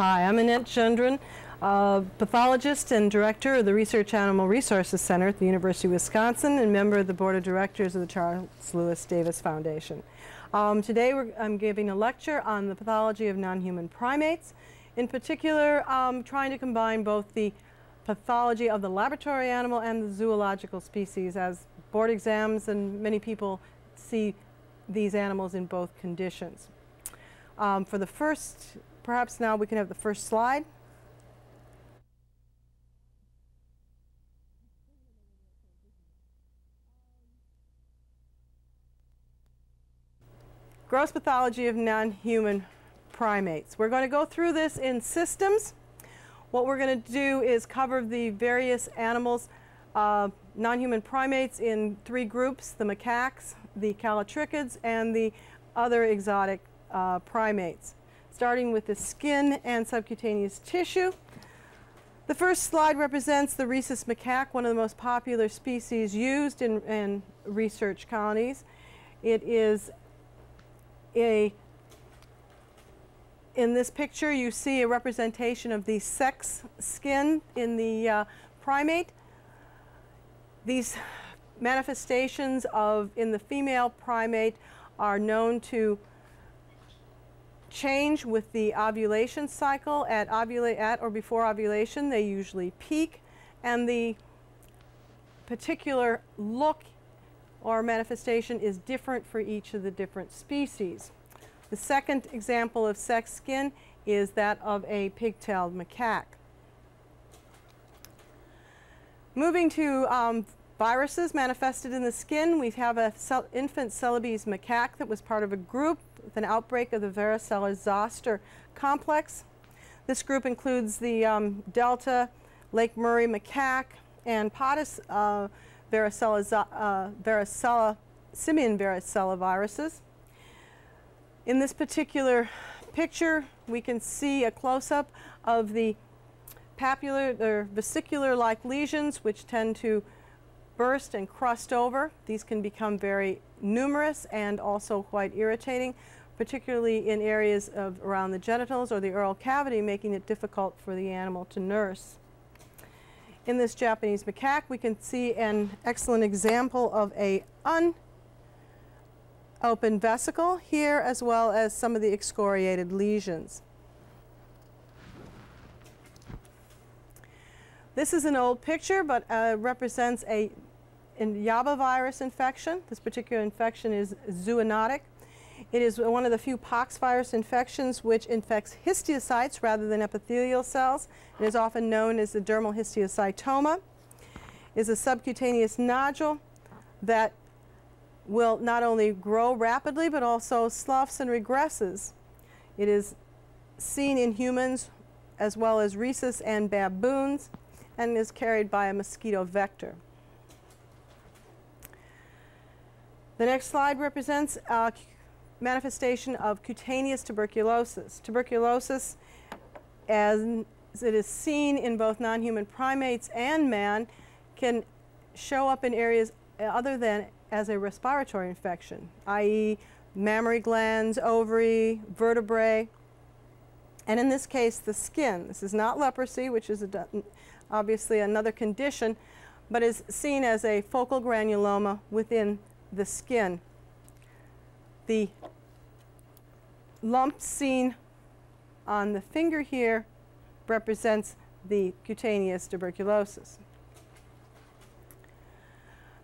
Hi, I'm Annette Gendron, uh, pathologist and director of the Research Animal Resources Center at the University of Wisconsin and member of the board of directors of the Charles Louis Davis Foundation. Um, today I'm giving a lecture on the pathology of non-human primates, in particular um, trying to combine both the pathology of the laboratory animal and the zoological species as board exams and many people see these animals in both conditions. Um, for the first Perhaps now we can have the first slide. Gross pathology of non-human primates. We're going to go through this in systems. What we're going to do is cover the various animals, uh, non-human primates in three groups, the macaques, the callitrichids, and the other exotic uh, primates starting with the skin and subcutaneous tissue. The first slide represents the rhesus macaque, one of the most popular species used in, in research colonies. It is a, in this picture you see a representation of the sex skin in the uh, primate. These manifestations of, in the female primate are known to change with the ovulation cycle. At, ovula at or before ovulation, they usually peak, and the particular look or manifestation is different for each of the different species. The second example of sex skin is that of a pigtailed macaque. Moving to um, viruses manifested in the skin, we have an infant Celebes macaque that was part of a group with an outbreak of the varicella zoster complex. This group includes the um, Delta, Lake Murray macaque, and Patas uh, varicella, uh, varicella, simian varicella viruses. In this particular picture, we can see a close-up of the papular or vesicular-like lesions, which tend to burst and crust over. These can become very numerous and also quite irritating, particularly in areas of around the genitals or the oral cavity, making it difficult for the animal to nurse. In this Japanese macaque, we can see an excellent example of a unopened vesicle here, as well as some of the excoriated lesions. This is an old picture, but uh, represents a in Yaba virus infection. This particular infection is zoonotic. It is one of the few pox virus infections which infects histiocytes rather than epithelial cells. It is often known as the dermal histiocytoma. It is a subcutaneous nodule that will not only grow rapidly but also sloughs and regresses. It is seen in humans as well as rhesus and baboons and is carried by a mosquito vector. The next slide represents a manifestation of cutaneous tuberculosis. Tuberculosis, as it is seen in both non-human primates and man, can show up in areas uh, other than as a respiratory infection, i.e. mammary glands, ovary, vertebrae, and in this case the skin. This is not leprosy, which is obviously another condition, but is seen as a focal granuloma within the skin. The lump seen on the finger here represents the cutaneous tuberculosis.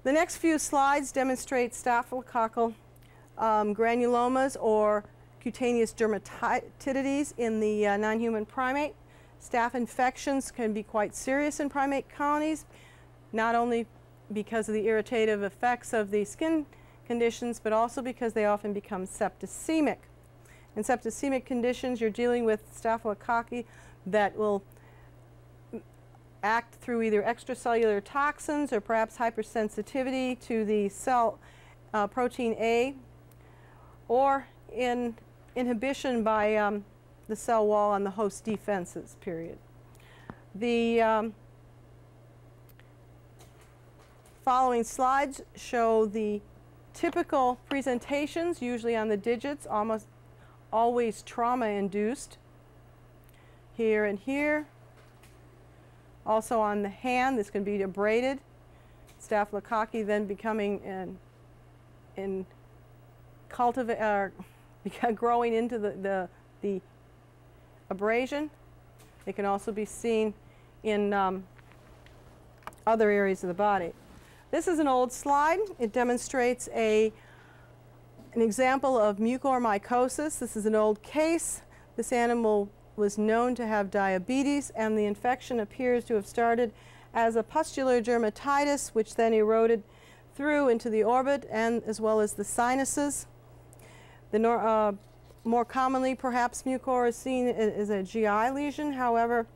The next few slides demonstrate staphylococcal um, granulomas or cutaneous dermatitis in the uh, non-human primate. Staph infections can be quite serious in primate colonies, not only because of the irritative effects of the skin conditions, but also because they often become septicemic. In septicemic conditions, you're dealing with staphylococci that will act through either extracellular toxins or perhaps hypersensitivity to the cell uh, protein A or in inhibition by um, the cell wall on the host defenses, period. The um, following slides show the typical presentations, usually on the digits, almost always trauma-induced. here and here. Also on the hand, this can be abraded. Staphylococci then becoming in, in cultivate, uh, growing into the, the, the abrasion. It can also be seen in um, other areas of the body. This is an old slide. It demonstrates a, an example of mucormycosis. This is an old case. This animal was known to have diabetes and the infection appears to have started as a pustular dermatitis which then eroded through into the orbit and as well as the sinuses. The uh, more commonly perhaps mucor is seen as a GI lesion however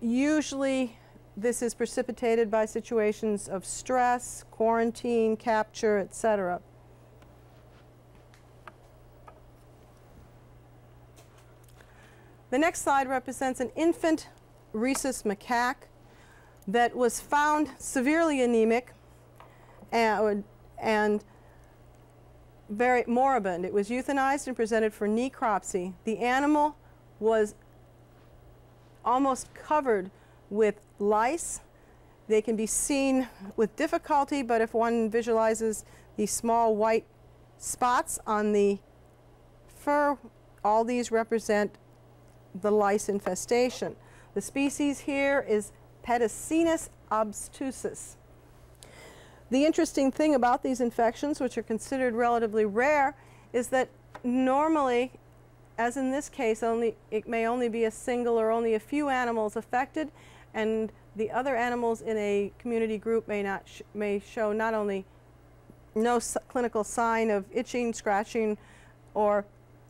usually this is precipitated by situations of stress, quarantine, capture, etc. The next slide represents an infant rhesus macaque that was found severely anemic and, and very moribund. It was euthanized and presented for necropsy. The animal was almost covered with lice. They can be seen with difficulty, but if one visualizes the small white spots on the fur, all these represent the lice infestation. The species here is Pedicinus obtusus. The interesting thing about these infections, which are considered relatively rare, is that normally, as in this case, only it may only be a single or only a few animals affected, and the other animals in a community group may not sh may show not only no clinical sign of itching, scratching, or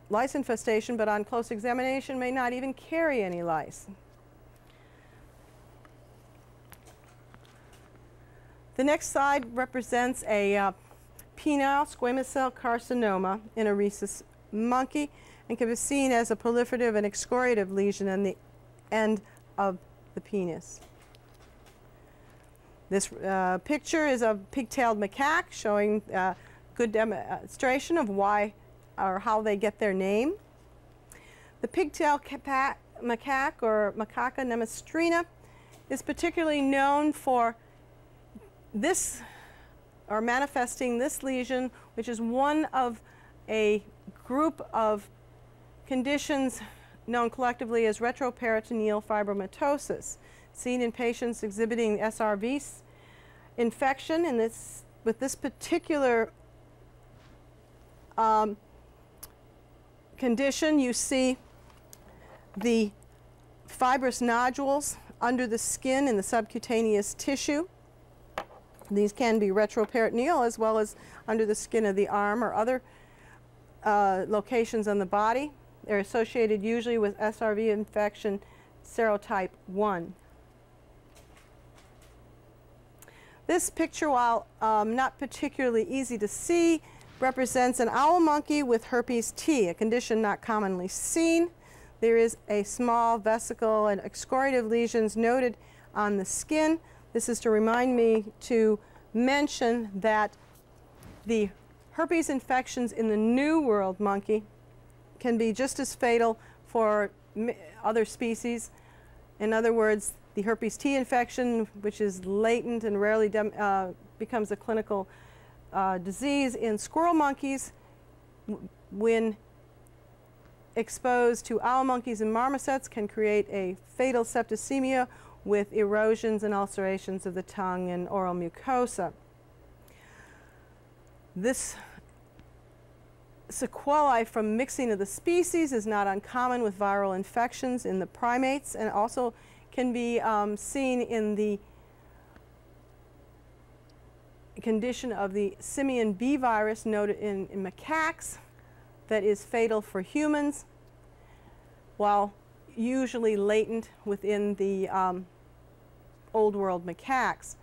lice infestation, but on close examination may not even carry any lice. The next slide represents a uh, penile squamous cell carcinoma in a rhesus monkey and can be seen as a proliferative and excoriative lesion on the end of the penis. This uh, picture is of pigtailed macaque showing uh, good demonstration of why or how they get their name. The pigtail macaque or Macaca nemestrina is particularly known for this or manifesting this lesion, which is one of a group of conditions known collectively as retroperitoneal fibromatosis, seen in patients exhibiting SRV infection. And this, with this particular um, condition, you see the fibrous nodules under the skin in the subcutaneous tissue. These can be retroperitoneal as well as under the skin of the arm or other uh, locations on the body. They're associated usually with SRV infection serotype 1. This picture, while um, not particularly easy to see, represents an owl monkey with herpes T, a condition not commonly seen. There is a small vesicle and excoriative lesions noted on the skin. This is to remind me to mention that the herpes infections in the New World monkey can be just as fatal for other species. In other words, the herpes T infection, which is latent and rarely uh, becomes a clinical uh, disease in squirrel monkeys when exposed to owl monkeys and marmosets can create a fatal septicemia with erosions and ulcerations of the tongue and oral mucosa. This sequelae from mixing of the species is not uncommon with viral infections in the primates and also can be um, seen in the condition of the simian B virus noted in, in macaques that is fatal for humans, while usually latent within the um, old world macaques.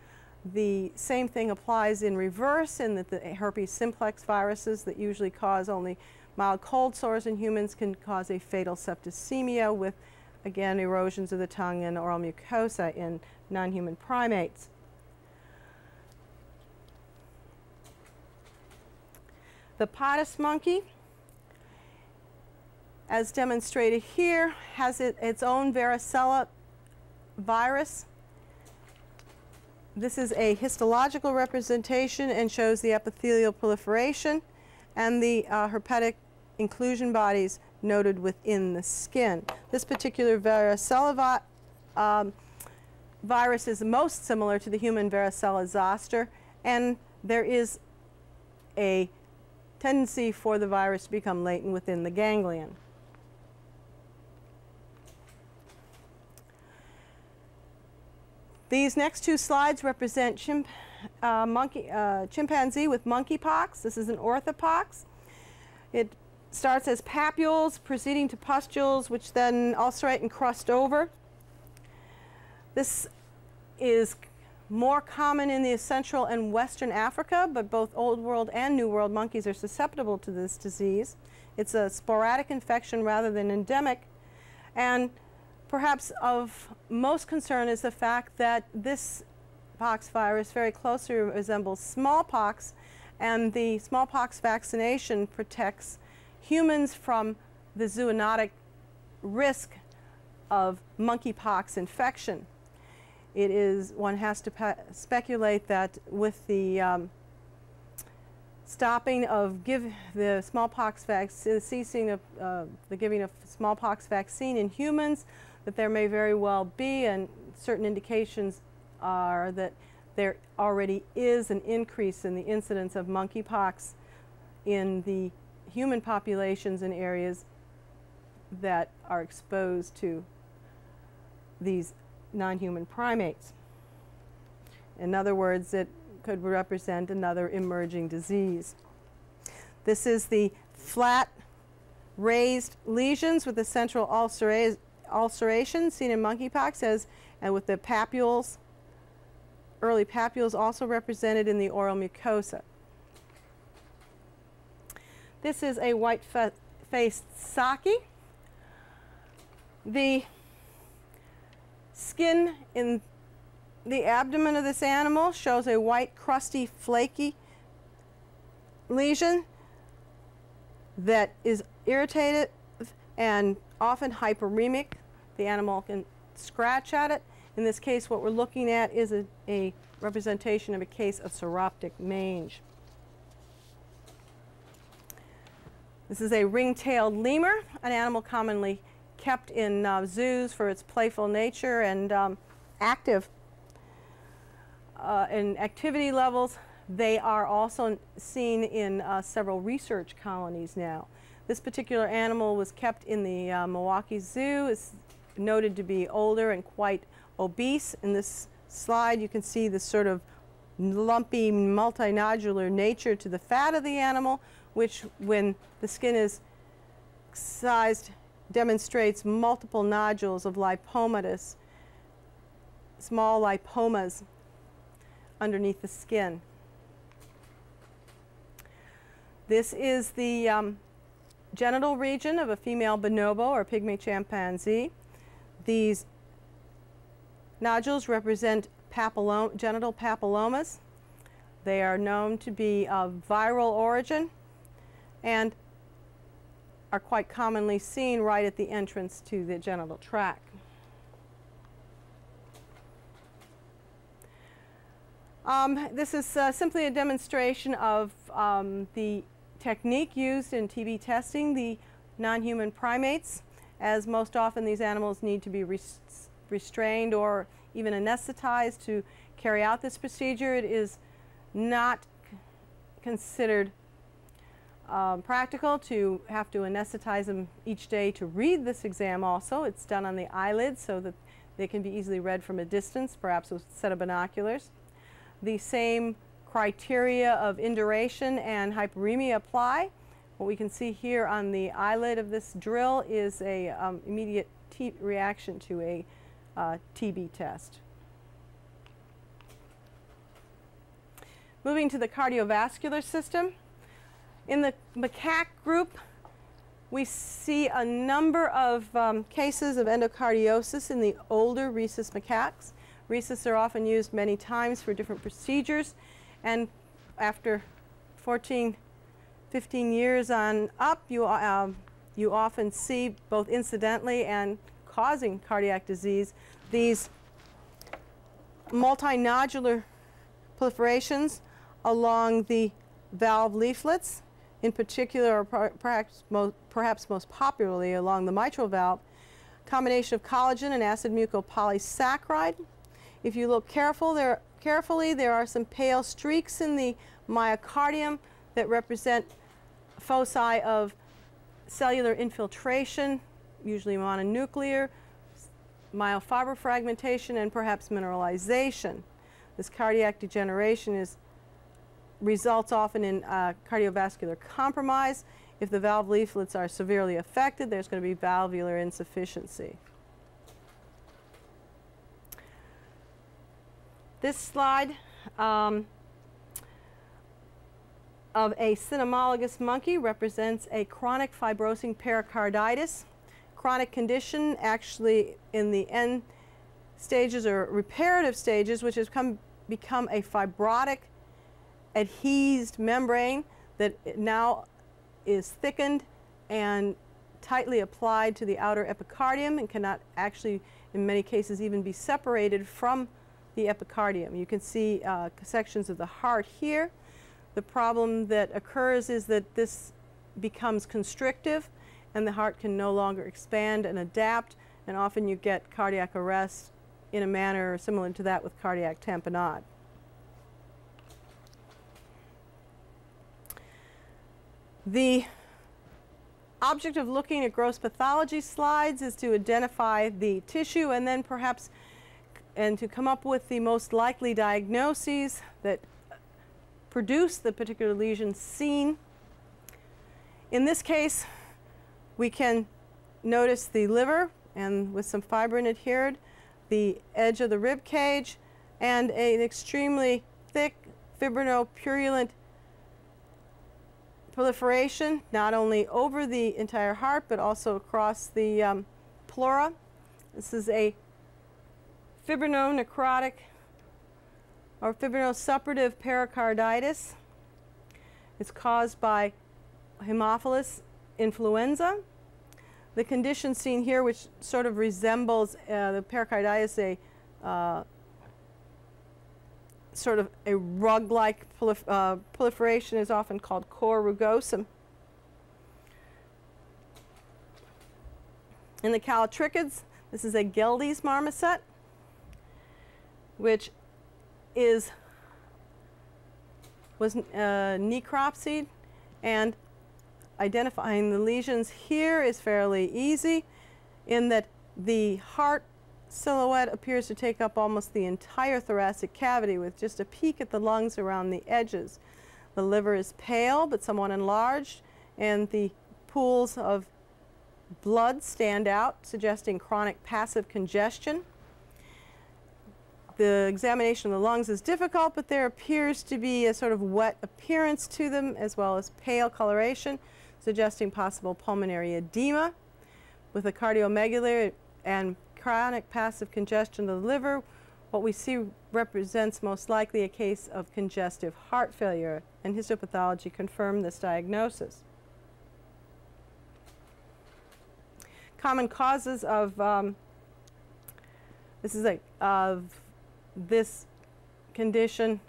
The same thing applies in reverse in that the herpes simplex viruses that usually cause only mild cold sores in humans can cause a fatal septicemia with, again, erosions of the tongue and oral mucosa in non-human primates. The Patas monkey as demonstrated here, has it, its own varicella virus. This is a histological representation and shows the epithelial proliferation and the uh, herpetic inclusion bodies noted within the skin. This particular varicella um, virus is most similar to the human varicella zoster, and there is a tendency for the virus to become latent within the ganglion. These next two slides represent chimp uh, monkey, uh, chimpanzee with monkeypox. This is an orthopox. It starts as papules, proceeding to pustules, which then ulcerate and crust over. This is more common in the central and western Africa, but both Old World and New World monkeys are susceptible to this disease. It's a sporadic infection rather than endemic. And perhaps of most concern is the fact that this pox virus very closely resembles smallpox, and the smallpox vaccination protects humans from the zoonotic risk of monkeypox infection. It is, one has to speculate that with the um, stopping of give the smallpox vaccine, ceasing of uh, the giving of smallpox vaccine in humans, that there may very well be, and certain indications are that there already is an increase in the incidence of monkeypox in the human populations in areas that are exposed to these non-human primates. In other words, it could represent another emerging disease. This is the flat raised lesions with the central ulcera ulceration seen in monkeypox as, and with the papules, early papules also represented in the oral mucosa. This is a white-faced Saki. The skin in the abdomen of this animal shows a white, crusty, flaky lesion that is irritated and often hyperemic. The animal can scratch at it. In this case, what we're looking at is a, a representation of a case of sarcoptic mange. This is a ring-tailed lemur, an animal commonly kept in uh, zoos for its playful nature and um, active uh, in activity levels. They are also seen in uh, several research colonies now. This particular animal was kept in the uh, Milwaukee Zoo. It's noted to be older and quite obese. In this slide, you can see the sort of lumpy, multinodular nature to the fat of the animal, which when the skin is sized demonstrates multiple nodules of lipomatous, small lipomas underneath the skin. This is the um, genital region of a female bonobo or pygmy chimpanzee. These nodules represent genital papillomas. They are known to be of viral origin and are quite commonly seen right at the entrance to the genital tract. Um, this is uh, simply a demonstration of um, the technique used in TB testing the non-human primates, as most often these animals need to be res restrained or even anesthetized to carry out this procedure. It is not considered um, practical to have to anesthetize them each day to read this exam also. It's done on the eyelids so that they can be easily read from a distance, perhaps with a set of binoculars. The same criteria of induration and hyperemia apply. What we can see here on the eyelid of this drill is a um, immediate reaction to a uh, TB test. Moving to the cardiovascular system, in the macaque group, we see a number of um, cases of endocardiosis in the older rhesus macaques. Rhesus are often used many times for different procedures, and after 14, 15 years on up, you, uh, you often see, both incidentally and causing cardiac disease, these multinodular proliferations along the valve leaflets, in particular, or perhaps, mo perhaps most popularly along the mitral valve, combination of collagen and acid mucopolysaccharide. If you look careful, there, carefully, there are some pale streaks in the myocardium that represent foci of cellular infiltration, usually mononuclear, myofiber fragmentation, and perhaps mineralization. This cardiac degeneration is, results often in uh, cardiovascular compromise. If the valve leaflets are severely affected, there's going to be valvular insufficiency. This slide um, of a cynomolgus monkey represents a chronic fibrosing pericarditis. Chronic condition actually in the end stages or reparative stages, which has come, become a fibrotic adhesed membrane that now is thickened and tightly applied to the outer epicardium and cannot actually, in many cases, even be separated from the epicardium. You can see uh, sections of the heart here. The problem that occurs is that this becomes constrictive and the heart can no longer expand and adapt and often you get cardiac arrest in a manner similar to that with cardiac tamponade. The object of looking at gross pathology slides is to identify the tissue and then perhaps and to come up with the most likely diagnoses that produce the particular lesion seen. In this case, we can notice the liver and with some fibrin adhered, the edge of the rib cage, and an extremely thick fibrinopurulent proliferation, not only over the entire heart, but also across the um, pleura. This is a fibrinonecrotic or fibrinosuppurative pericarditis. It's caused by Haemophilus influenza. The condition seen here, which sort of resembles uh, the pericarditis, a uh, sort of a rug-like prolif uh, proliferation is often called cor rugosum. In the callitrichids, this is a Goeldi's marmoset, which is was uh, necropsied and identifying the lesions here is fairly easy in that the heart silhouette appears to take up almost the entire thoracic cavity with just a peek at the lungs around the edges. The liver is pale but somewhat enlarged and the pools of blood stand out suggesting chronic passive congestion. The examination of the lungs is difficult, but there appears to be a sort of wet appearance to them as well as pale coloration, suggesting possible pulmonary edema. With a cardiomegaly and chronic passive congestion of the liver, what we see represents most likely a case of congestive heart failure, and histopathology confirmed this diagnosis. Common causes of um, this is a of this condition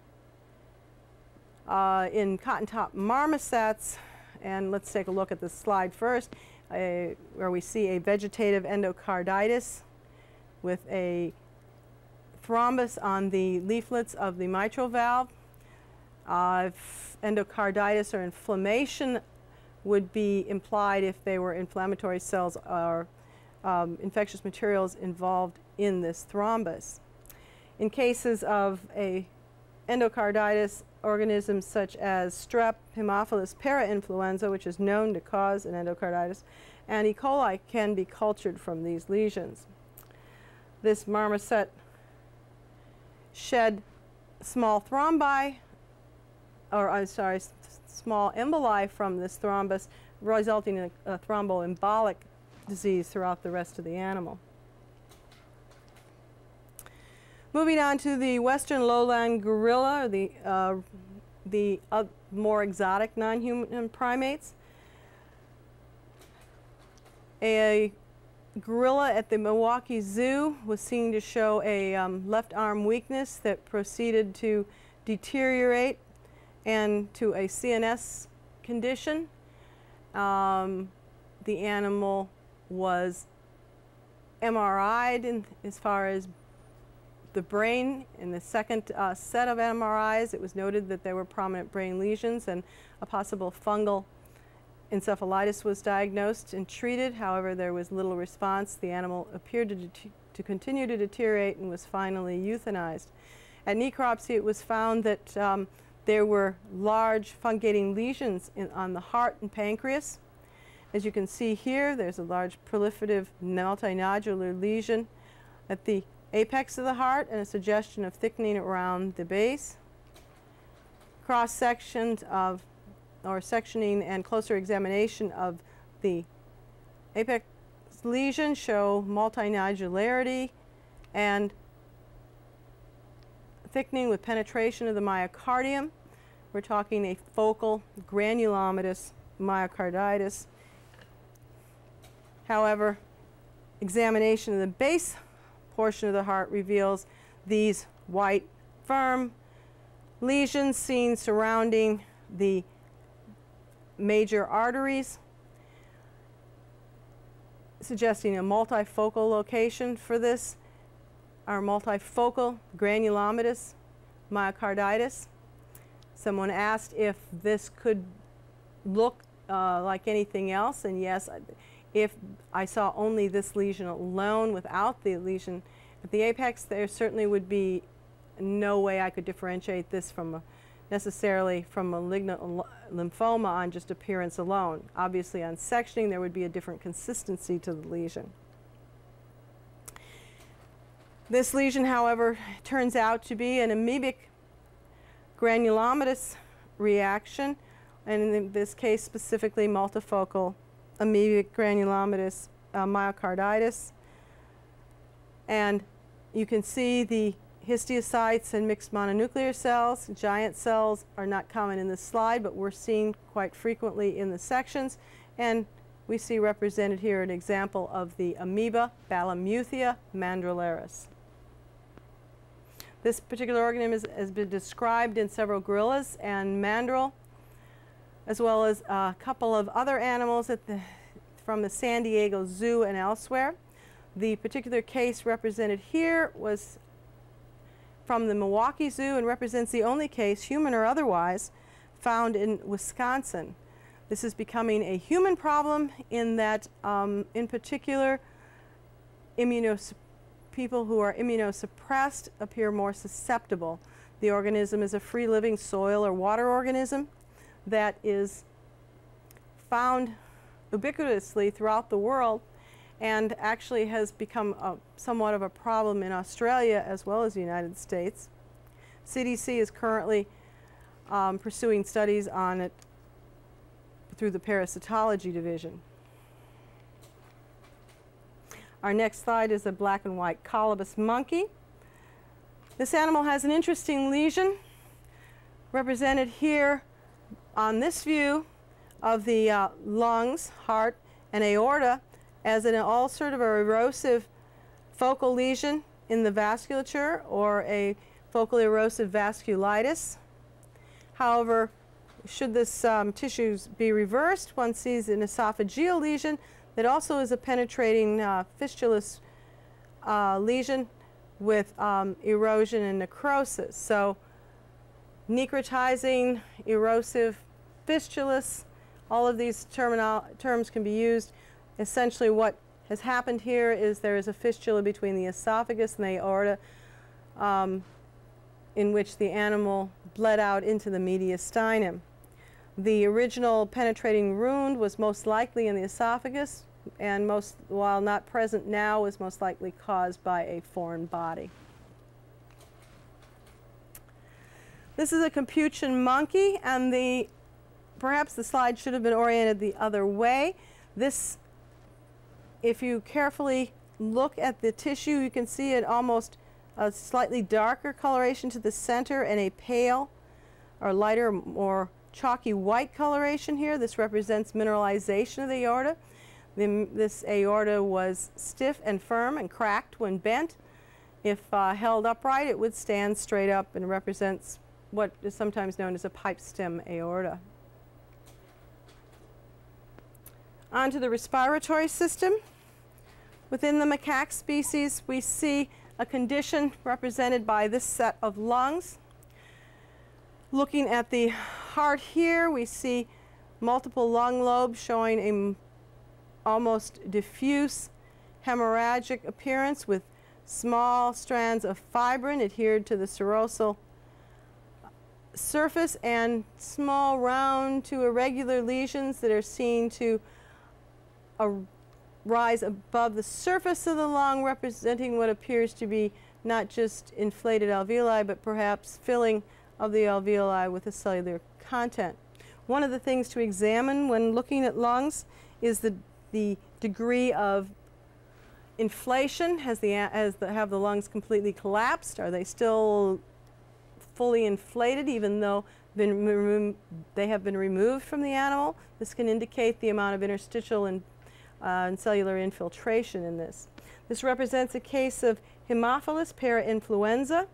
uh, in cotton top marmosets. And let's take a look at this slide first, where we see a vegetative endocarditis with a thrombus on the leaflets of the mitral valve. Uh, endocarditis or inflammation would be implied if they were inflammatory cells or um, infectious materials involved in this thrombus. In cases of a endocarditis, organisms such as strep, Haemophilus parainfluenza, which is known to cause an endocarditis, and E. coli can be cultured from these lesions. This marmoset shed small thrombi, or I'm sorry, small emboli from this thrombus, resulting in a, a thromboembolic disease throughout the rest of the animal. Moving on to the western lowland gorilla, or the, uh, the uh, more exotic non-human primates. A gorilla at the Milwaukee Zoo was seen to show a um, left arm weakness that proceeded to deteriorate and to a CNS condition. Um, the animal was MRI'd as far as the brain. In the second uh, set of MRIs, it was noted that there were prominent brain lesions and a possible fungal encephalitis was diagnosed and treated. However, there was little response. The animal appeared to, to continue to deteriorate and was finally euthanized. At necropsy, it was found that um, there were large fungating lesions in, on the heart and pancreas. As you can see here, there's a large proliferative multinodular lesion at the apex of the heart and a suggestion of thickening around the base. Cross sections of, or sectioning and closer examination of the apex lesion show multinodularity and thickening with penetration of the myocardium. We're talking a focal granulomatous myocarditis. However, examination of the base portion of the heart reveals these white firm lesions seen surrounding the major arteries, suggesting a multifocal location for this, our multifocal granulomatous myocarditis. Someone asked if this could look uh, like anything else, and yes, if I saw only this lesion alone without the lesion at the apex, there certainly would be no way I could differentiate this from a, necessarily from malignant lymphoma on just appearance alone. Obviously on sectioning there would be a different consistency to the lesion. This lesion, however, turns out to be an amoebic granulomatous reaction, and in this case specifically multifocal amoebic granulomatous uh, myocarditis. And you can see the histiocytes and mixed mononuclear cells. Giant cells are not common in this slide, but we're seen quite frequently in the sections. And we see represented here an example of the amoeba Balamuthia mandrillaris. This particular organism has been described in several gorillas and mandrill as well as a couple of other animals the, from the San Diego Zoo and elsewhere. The particular case represented here was from the Milwaukee Zoo and represents the only case, human or otherwise, found in Wisconsin. This is becoming a human problem in that, um, in particular, people who are immunosuppressed appear more susceptible. The organism is a free-living soil or water organism that is found ubiquitously throughout the world and actually has become a, somewhat of a problem in Australia as well as the United States. CDC is currently um, pursuing studies on it through the parasitology division. Our next slide is a black and white colobus monkey. This animal has an interesting lesion represented here on this view of the uh, lungs, heart, and aorta as an ulcerative or erosive focal lesion in the vasculature or a focal erosive vasculitis. However, should this um, tissues be reversed, one sees an esophageal lesion that also is a penetrating uh, fistulous uh, lesion with um, erosion and necrosis. So necrotizing, erosive, fistulous, all of these terms can be used. Essentially what has happened here is there is a fistula between the esophagus and the aorta um, in which the animal bled out into the mediastinum. The original penetrating wound was most likely in the esophagus and most, while not present now, was most likely caused by a foreign body. This is a Capuchin monkey, and the perhaps the slide should have been oriented the other way. This, if you carefully look at the tissue, you can see it almost a slightly darker coloration to the center and a pale or lighter, more chalky white coloration here. This represents mineralization of the aorta. The, this aorta was stiff and firm and cracked when bent. If uh, held upright, it would stand straight up and represents what is sometimes known as a pipe stem aorta. Onto the respiratory system. Within the macaque species, we see a condition represented by this set of lungs. Looking at the heart here, we see multiple lung lobes showing a almost diffuse hemorrhagic appearance with small strands of fibrin adhered to the serosal surface and small round to irregular lesions that are seen to rise above the surface of the lung representing what appears to be not just inflated alveoli but perhaps filling of the alveoli with a cellular content. One of the things to examine when looking at lungs is the, the degree of inflation. Has the, has the, have the lungs completely collapsed? Are they still fully inflated even though they have been removed from the animal? This can indicate the amount of interstitial and, uh, and cellular infiltration in this. This represents a case of Haemophilus parainfluenza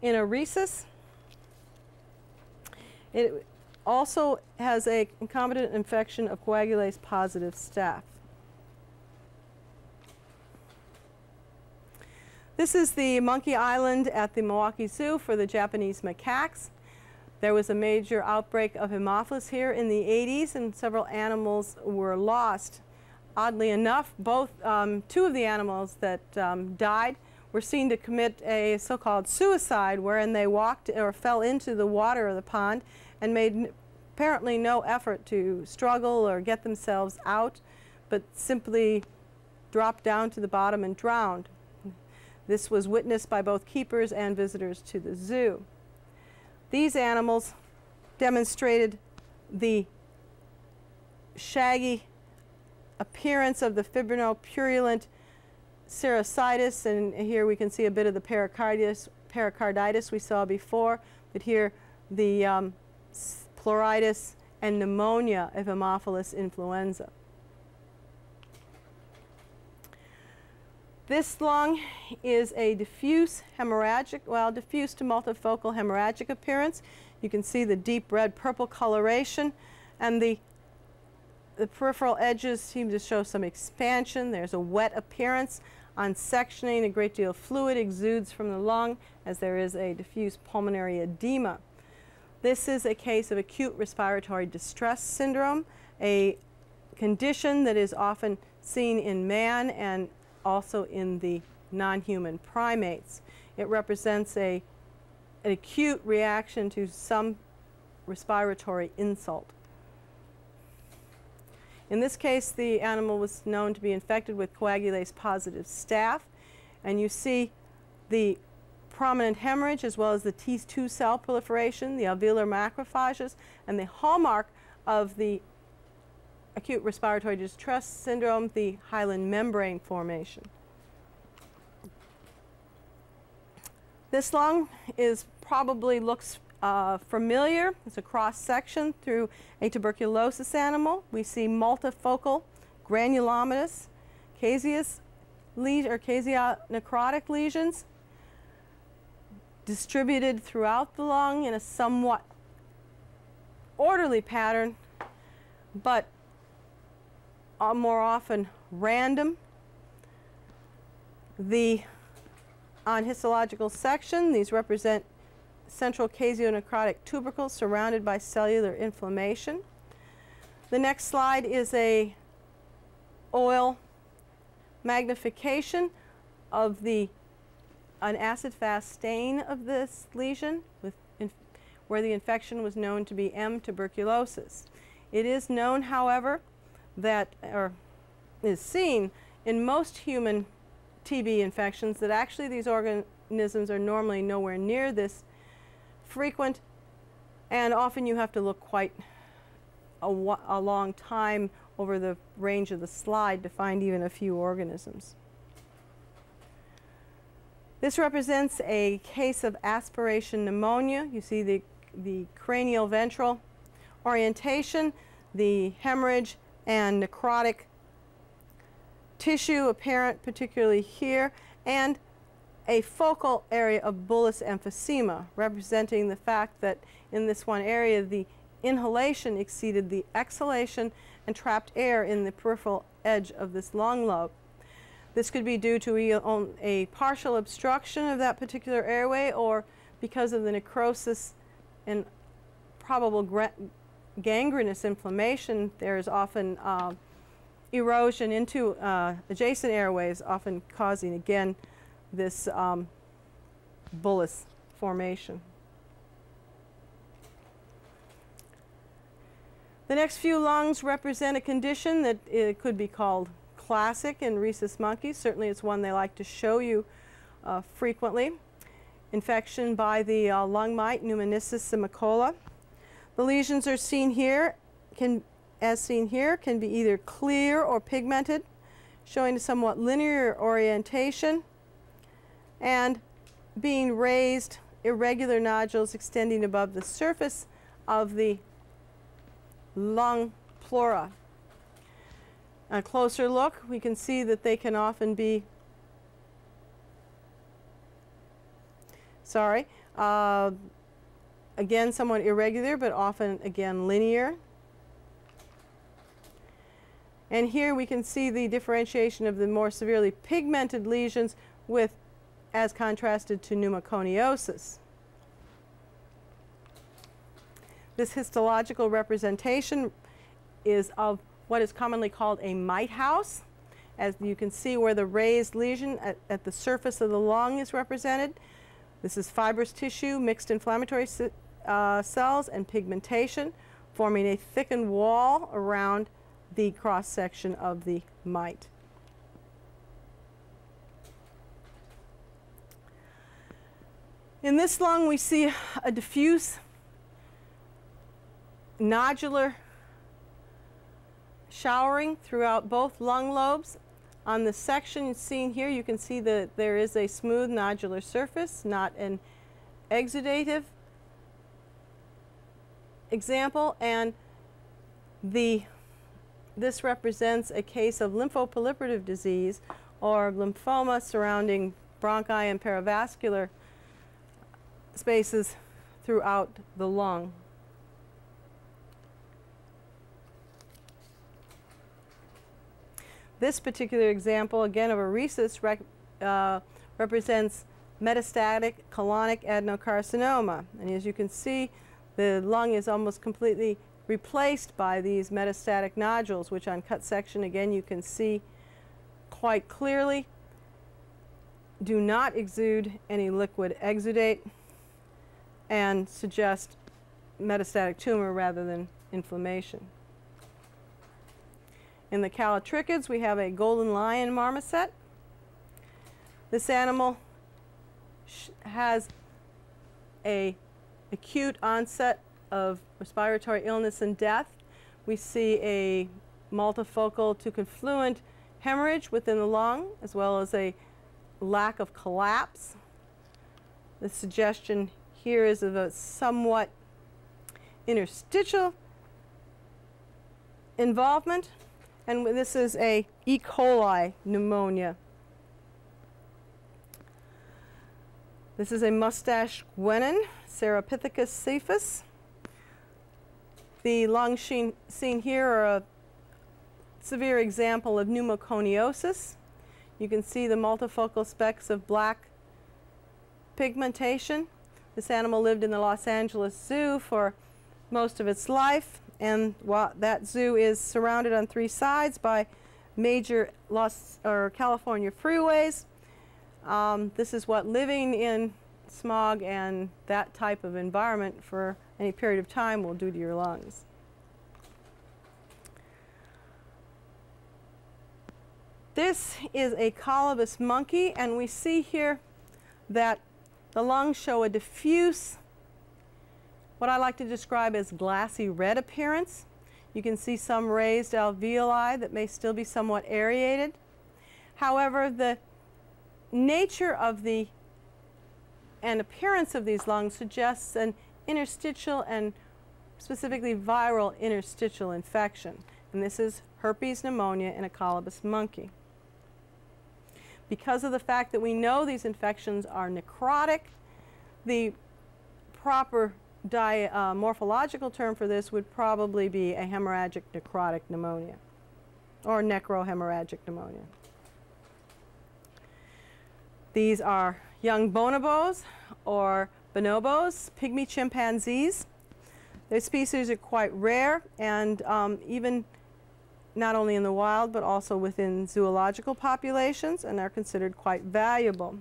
in a rhesus. It also has a concomitant infection of coagulase positive staph. This is the monkey island at the Milwaukee Zoo for the Japanese macaques. There was a major outbreak of Haemophilus here in the 80s and several animals were lost. Oddly enough, both um, two of the animals that um, died were seen to commit a so-called suicide wherein they walked or fell into the water of the pond and made apparently no effort to struggle or get themselves out, but simply dropped down to the bottom and drowned. This was witnessed by both keepers and visitors to the zoo. These animals demonstrated the shaggy appearance of the fibrinopurulent serositis, and here we can see a bit of the pericarditis, pericarditis we saw before, but here the um, pleuritis and pneumonia of Haemophilus influenza. This lung is a diffuse hemorrhagic, well, diffuse to multifocal hemorrhagic appearance. You can see the deep red purple coloration and the, the peripheral edges seem to show some expansion. There's a wet appearance on sectioning. A great deal of fluid exudes from the lung as there is a diffuse pulmonary edema. This is a case of acute respiratory distress syndrome, a condition that is often seen in man and also in the non-human primates. It represents a, an acute reaction to some respiratory insult. In this case, the animal was known to be infected with coagulase positive staph, and you see the prominent hemorrhage as well as the T2 cell proliferation, the alveolar macrophages, and the hallmark of the acute respiratory distress syndrome, the hyaline membrane formation. This lung is probably looks uh, familiar. It's a cross section through a tuberculosis animal. We see multifocal granulomatous caseous or caseous necrotic lesions distributed throughout the lung in a somewhat orderly pattern, but Uh, more often random. The on histological section, these represent central caseonecrotic tubercles surrounded by cellular inflammation. The next slide is a oil magnification of the an acid-fast stain of this lesion with where the infection was known to be M. tuberculosis. It is known, however, that, or is seen in most human TB infections, that actually these organisms are normally nowhere near this frequent, and often you have to look quite a, a long time over the range of the slide to find even a few organisms. This represents a case of aspiration pneumonia. You see the, the cranial ventral orientation, the hemorrhage and necrotic tissue apparent, particularly here, and a focal area of bullous emphysema, representing the fact that in this one area the inhalation exceeded the exhalation and trapped air in the peripheral edge of this lung lobe. This could be due to a partial obstruction of that particular airway or because of the necrosis and probable gangrenous inflammation, there is often uh, erosion into uh, adjacent airways, often causing, again, this um, bullous formation. The next few lungs represent a condition that it could be called classic in rhesus monkeys. Certainly it's one they like to show you uh, frequently. Infection by the uh, lung mite, Pneumonyssus simicola. The lesions are seen here, can, as seen here, can be either clear or pigmented, showing a somewhat linear orientation and being raised irregular nodules extending above the surface of the lung pleura. A closer look, we can see that they can often be, sorry, uh, again somewhat irregular, but often again linear. And here we can see the differentiation of the more severely pigmented lesions with as contrasted to pneumoconiosis. This histological representation is of what is commonly called a mite house. As you can see where the raised lesion at, at the surface of the lung is represented. This is fibrous tissue, mixed inflammatory uh, cells, and pigmentation, forming a thickened wall around the cross section of the mite. In this lung, we see a diffuse nodular showering throughout both lung lobes. On the section seen here, you can see that there is a smooth nodular surface, not an exudative example, and the this represents a case of lymphoproliferative disease or lymphoma surrounding bronchi and perivascular spaces throughout the lung. This particular example, again of a rhesus, rec uh, represents metastatic colonic adenocarcinoma. And as you can see, the lung is almost completely replaced by these metastatic nodules, which on cut section, again, you can see quite clearly do not exude any liquid exudate and suggest metastatic tumor rather than inflammation. In the callitrichids, we have a golden lion marmoset. This animal has a acute onset of respiratory illness and death. We see a multifocal to confluent hemorrhage within the lung, as well as a lack of collapse. The suggestion here is of a somewhat interstitial involvement, and this is a E. coli pneumonia. This is a mustache guenon, Cercopithecus cephus. The lungs seen, here are a severe example of pneumoconiosis. You can see the multifocal specks of black pigmentation. This animal lived in the Los Angeles Zoo for most of its life, and that zoo is surrounded on three sides by major Los or California freeways. Um, this is what living in smog and that type of environment for any period of time will do to your lungs. This is a colobus monkey, and we see here that the lungs show a diffuse, what I like to describe as glassy red appearance. You can see some raised alveoli that may still be somewhat aerated. However, the nature of the and appearance of these lungs suggests an interstitial and specifically viral interstitial infection. And this is herpes pneumonia in a colobus monkey. Because of the fact that we know these infections are necrotic, the proper uh, morphological term for this would probably be a hemorrhagic necrotic pneumonia or necrohemorrhagic pneumonia. These are young bonobos or bonobos, pygmy chimpanzees. Their species are quite rare and um, even not only in the wild but also within zoological populations and are considered quite valuable.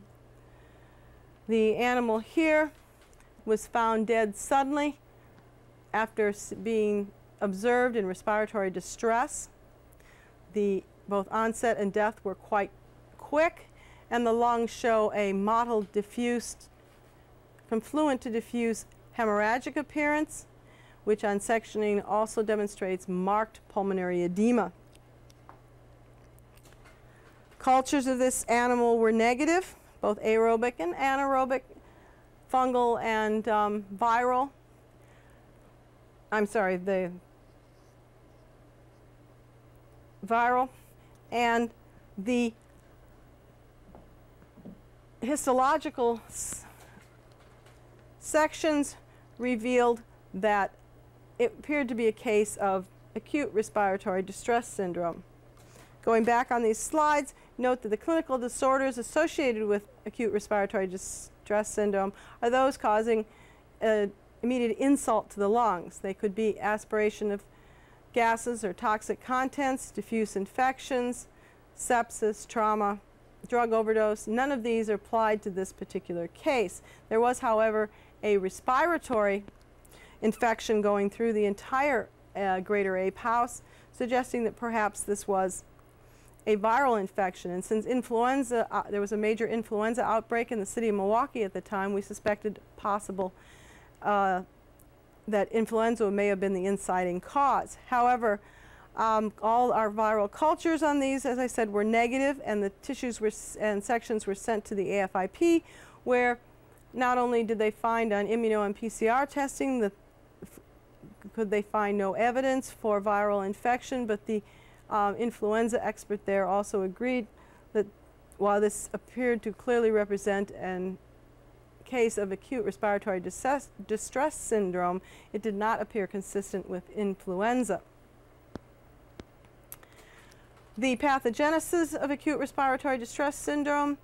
The animal here was found dead suddenly after being observed in respiratory distress. The both onset and death were quite quick and the lungs show a mottled diffused confluent to diffuse hemorrhagic appearance which on sectioning also demonstrates marked pulmonary edema. Cultures of this animal were negative, both aerobic and anaerobic, fungal and um, viral. I'm sorry, the viral and the histological sections revealed that it appeared to be a case of acute respiratory distress syndrome. Going back on these slides, note that the clinical disorders associated with acute respiratory distress syndrome are those causing uh, immediate insult to the lungs. They could be aspiration of gases or toxic contents, diffuse infections, sepsis, trauma, drug overdose. None of these are applied to this particular case. There was, however, a respiratory infection going through the entire uh, greater ape house, suggesting that perhaps this was a viral infection. And since influenza, uh, there was a major influenza outbreak in the city of Milwaukee at the time, we suspected possible uh, that influenza may have been the inciting cause. However, um, all our viral cultures on these, as I said, were negative, and the tissues were and sections were sent to the AFIP, where not only did they find on immuno and PCR testing that could they find no evidence for viral infection, but the um, influenza expert there also agreed that while this appeared to clearly represent an case of acute respiratory distress, distress syndrome, it did not appear consistent with influenza. The pathogenesis of acute respiratory distress syndrome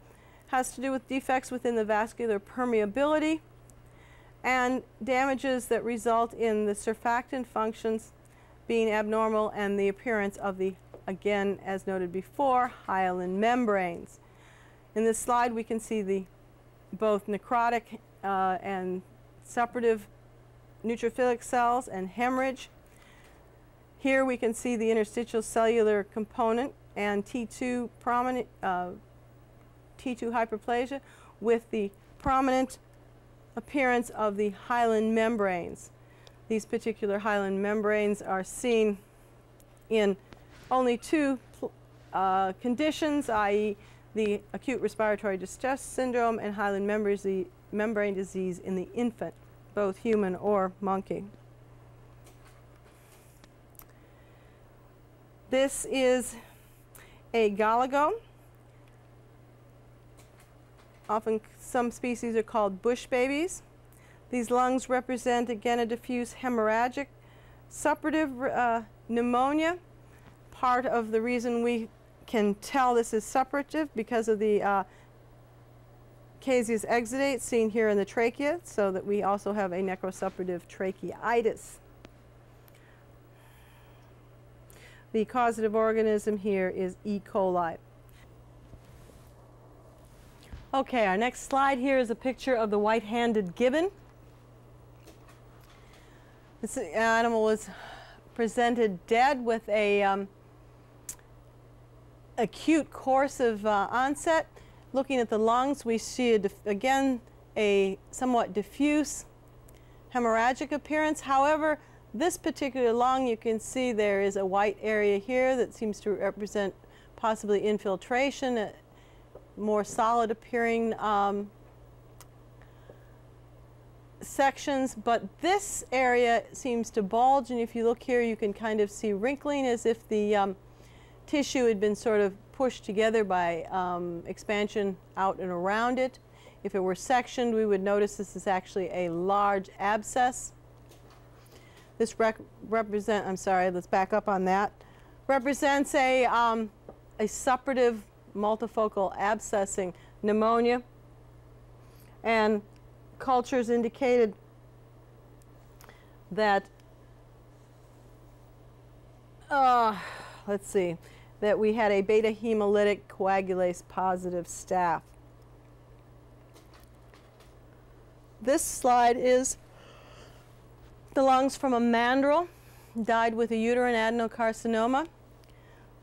has to do with defects within the vascular permeability and damages that result in the surfactant functions being abnormal and the appearance of the, again, as noted before, hyaline membranes. In this slide, we can see the both necrotic uh, and suppurative neutrophilic cells and hemorrhage. Here we can see the interstitial cellular component and T2 prominent uh, T2 hyperplasia with the prominent appearance of the hyaline membranes. These particular hyaline membranes are seen in only two uh, conditions, i.e. the acute respiratory distress syndrome and hyaline membrane disease in the infant, both human or monkey. This is a galago. Often some species are called bush babies. These lungs represent, again, a diffuse hemorrhagic suppurative uh, pneumonia. Part of the reason we can tell this is suppurative because of the uh, caseous exudate seen here in the trachea, so that we also have a necrosuppurative tracheitis. The causative organism here is E. coli. Okay, our next slide here is a picture of the white-handed gibbon. This animal was presented dead with a um, acute course of uh, onset. Looking at the lungs, we see, a again, a somewhat diffuse hemorrhagic appearance. However, this particular lung, you can see there is a white area here that seems to represent possibly infiltration more solid appearing um, sections, but this area seems to bulge, and if you look here, you can kind of see wrinkling as if the um, tissue had been sort of pushed together by um, expansion out and around it. If it were sectioned, we would notice this is actually a large abscess. This represent, I'm sorry, let's back up on that. Represents a, um, a suppurative multifocal abscessing pneumonia. And cultures indicated that, uh, let's see, that we had a beta hemolytic coagulase positive staph. This slide is the lungs from a mandrill, died with a uterine adenocarcinoma.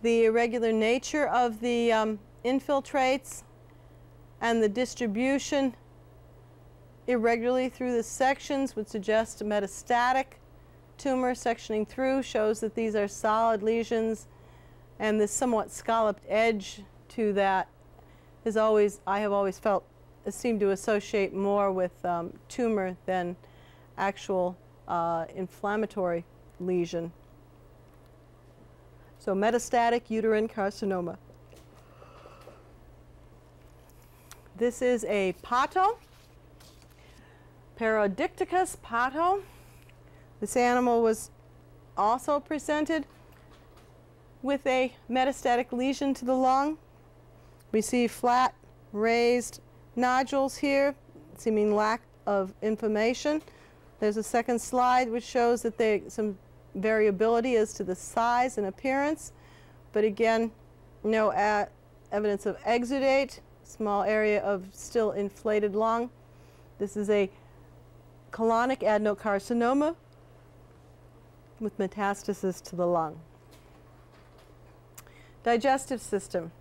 The irregular nature of the um, infiltrates and the distribution irregularly through the sections would suggest a metastatic tumor sectioning through shows that these are solid lesions and this somewhat scalloped edge to that is always, I have always felt, seemed to associate more with um, tumor than actual uh, inflammatory lesion. So metastatic uterine carcinoma. This is a potto, Perodicticus potto. This animal was also presented with a metastatic lesion to the lung. We see flat raised nodules here, seeming lack of inflammation. There's a second slide which shows that there's some variability as to the size and appearance, but again, no evidence of exudate, small area of still inflated lung. This is a colonic adenocarcinoma with metastasis to the lung. Digestive system.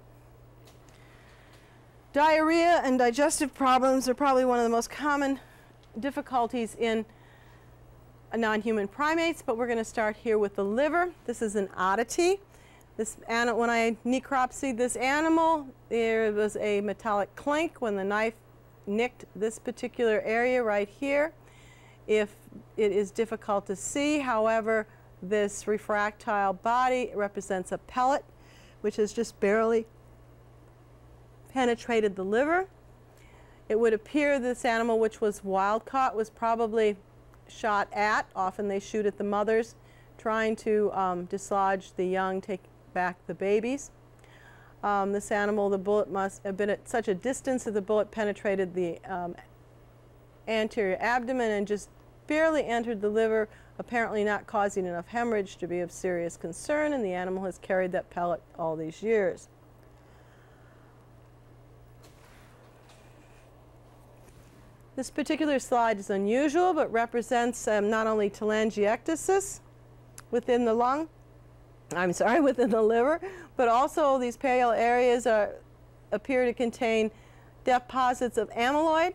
Diarrhea and digestive problems are probably one of the most common difficulties in non-human primates, but we're going to start here with the liver. This is an oddity. This when I necropsied this animal, there was a metallic clink when the knife nicked this particular area right here. If it is difficult to see, however, this refractile body represents a pellet which has just barely penetrated the liver. It would appear this animal, which was wild caught, was probably shot at. Often they shoot at the mothers, trying to um, dislodge the young, take back the babies. Um, this animal, the bullet must have been at such a distance that the bullet penetrated the um, anterior abdomen and just barely entered the liver, apparently not causing enough hemorrhage to be of serious concern, and the animal has carried that pellet all these years. This particular slide is unusual, but represents um, not only telangiectasis within the lung, I'm sorry, within the liver, but also these pale areas are, appear to contain deposits of amyloid,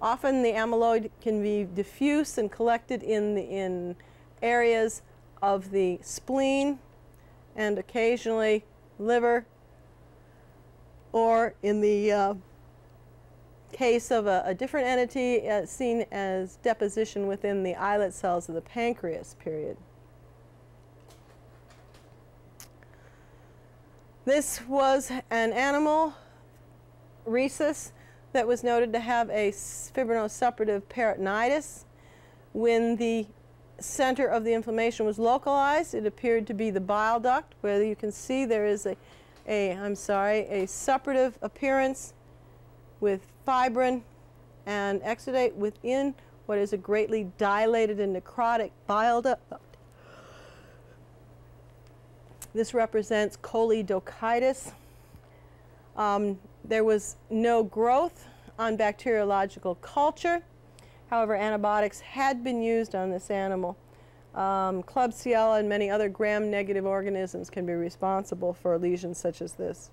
Often the amyloid can be diffuse and collected in, the, in areas of the spleen and occasionally liver or in the uh, case of a, a different entity uh, seen as deposition within the islet cells of the pancreas period. This was an animal, rhesus, that was noted to have a fibrinosuppurative peritonitis. When the center of the inflammation was localized, it appeared to be the bile duct, where you can see there is a, a I'm sorry, a suppurative appearance with fibrin and exudate within what is a greatly dilated and necrotic bile duct. This represents choledochitis. Um, there was no growth on bacteriological culture. However, antibiotics had been used on this animal. Um, Klebsiella and many other gram-negative organisms can be responsible for lesions such as this.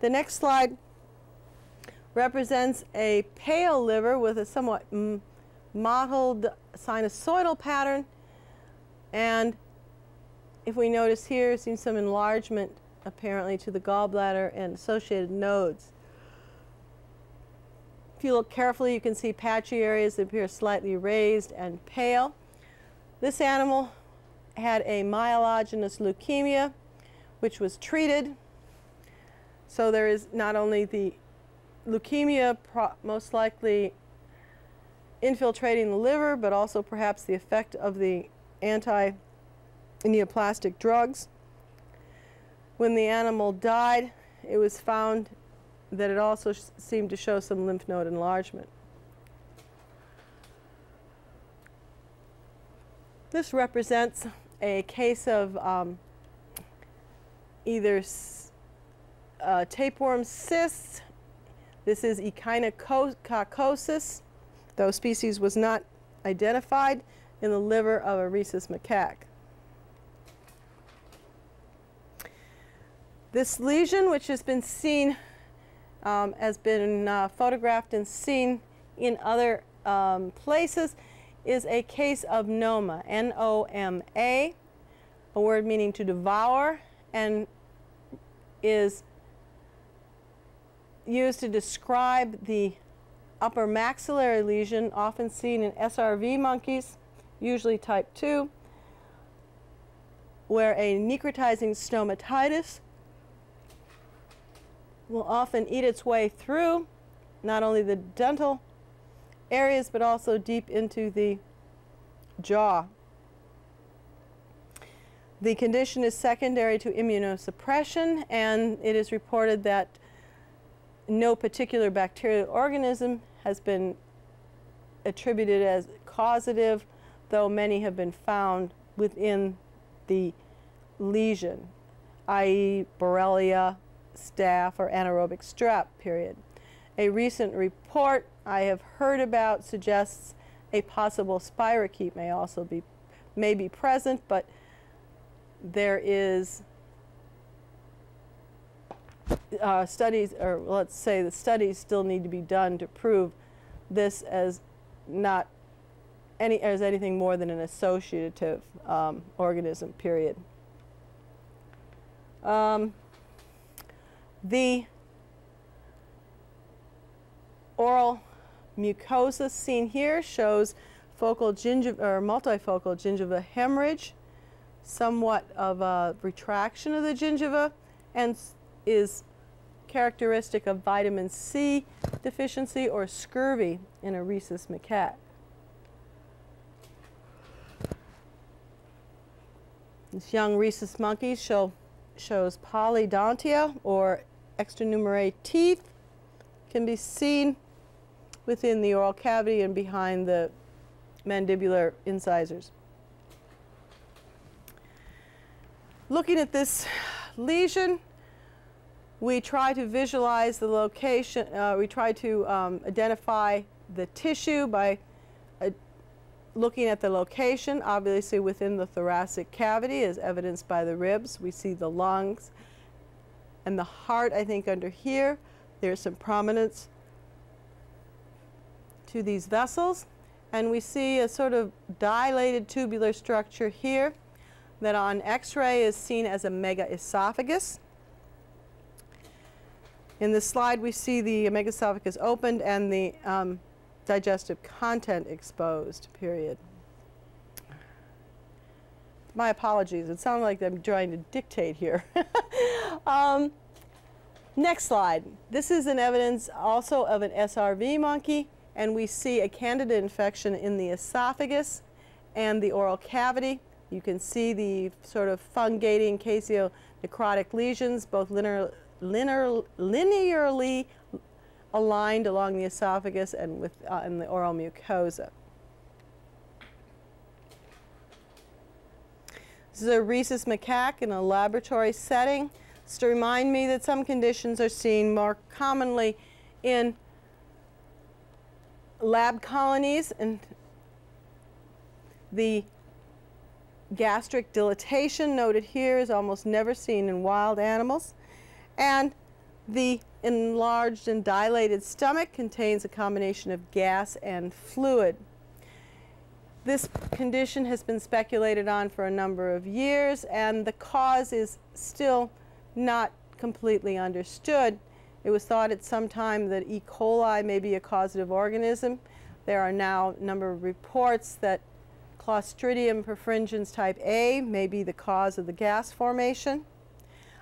The next slide represents a pale liver with a somewhat mottled sinusoidal pattern. And if we notice here, seems some enlargement apparently to the gallbladder and associated nodes. If you look carefully, you can see patchy areas that appear slightly raised and pale. This animal had a myelogenous leukemia, which was treated. So there is not only the leukemia most likely infiltrating the liver, but also perhaps the effect of the anti-neoplastic drugs. When the animal died, it was found that it also seemed to show some lymph node enlargement. This represents a case of um, either uh, tapeworm cysts. This is echinococcosis. Though species was not identified in the liver of a rhesus macaque. This lesion, which has been seen, um, has been uh, photographed and seen in other um, places, is a case of noma, N-O-M-A, a word meaning to devour, and is used to describe the upper maxillary lesion, often seen in SRV monkeys, usually type 2, where a necrotizing stomatitis will often eat its way through not only the dental areas but also deep into the jaw. The condition is secondary to immunosuppression and it is reported that no particular bacterial organism has been attributed as causative, though many have been found within the lesion, i.e. Borrelia, staph, or anaerobic strep, period. A recent report I have heard about suggests a possible spirochete may also be, may be present, but there is uh, studies, or let's say the studies still need to be done to prove this as not any as anything more than an associative um, organism. Period. Um, the oral mucosa seen here shows focal gingiva or multifocal gingiva hemorrhage, somewhat of a retraction of the gingiva, and is characteristic of vitamin C deficiency or scurvy in a rhesus macaque. This young rhesus monkey show, shows polydontia or extranumerate teeth can be seen within the oral cavity and behind the mandibular incisors. Looking at this lesion, we try to visualize the location, uh, we try to um, identify the tissue by uh, looking at the location, obviously within the thoracic cavity as evidenced by the ribs. We see the lungs and the heart, I think, under here. There's some prominence to these vessels. And we see a sort of dilated tubular structure here that on x-ray is seen as a megaesophagus. In this slide, we see the megaesophagus opened and the um, digestive content exposed, period. My apologies. It sounds like I'm trying to dictate here. um, next slide. This is an evidence also of an SRV monkey, and we see a candida infection in the esophagus and the oral cavity. You can see the sort of fungating caseo-necrotic lesions, both linear linear, linearly aligned along the esophagus and with uh, in the oral mucosa. This is a rhesus macaque in a laboratory setting. It's to remind me that some conditions are seen more commonly in lab colonies and the gastric dilatation noted here is almost never seen in wild animals. And the enlarged and dilated stomach contains a combination of gas and fluid. This condition has been speculated on for a number of years and the cause is still not completely understood. It was thought at some time that E. coli may be a causative organism. There are now a number of reports that Clostridium perfringens type A may be the cause of the gas formation.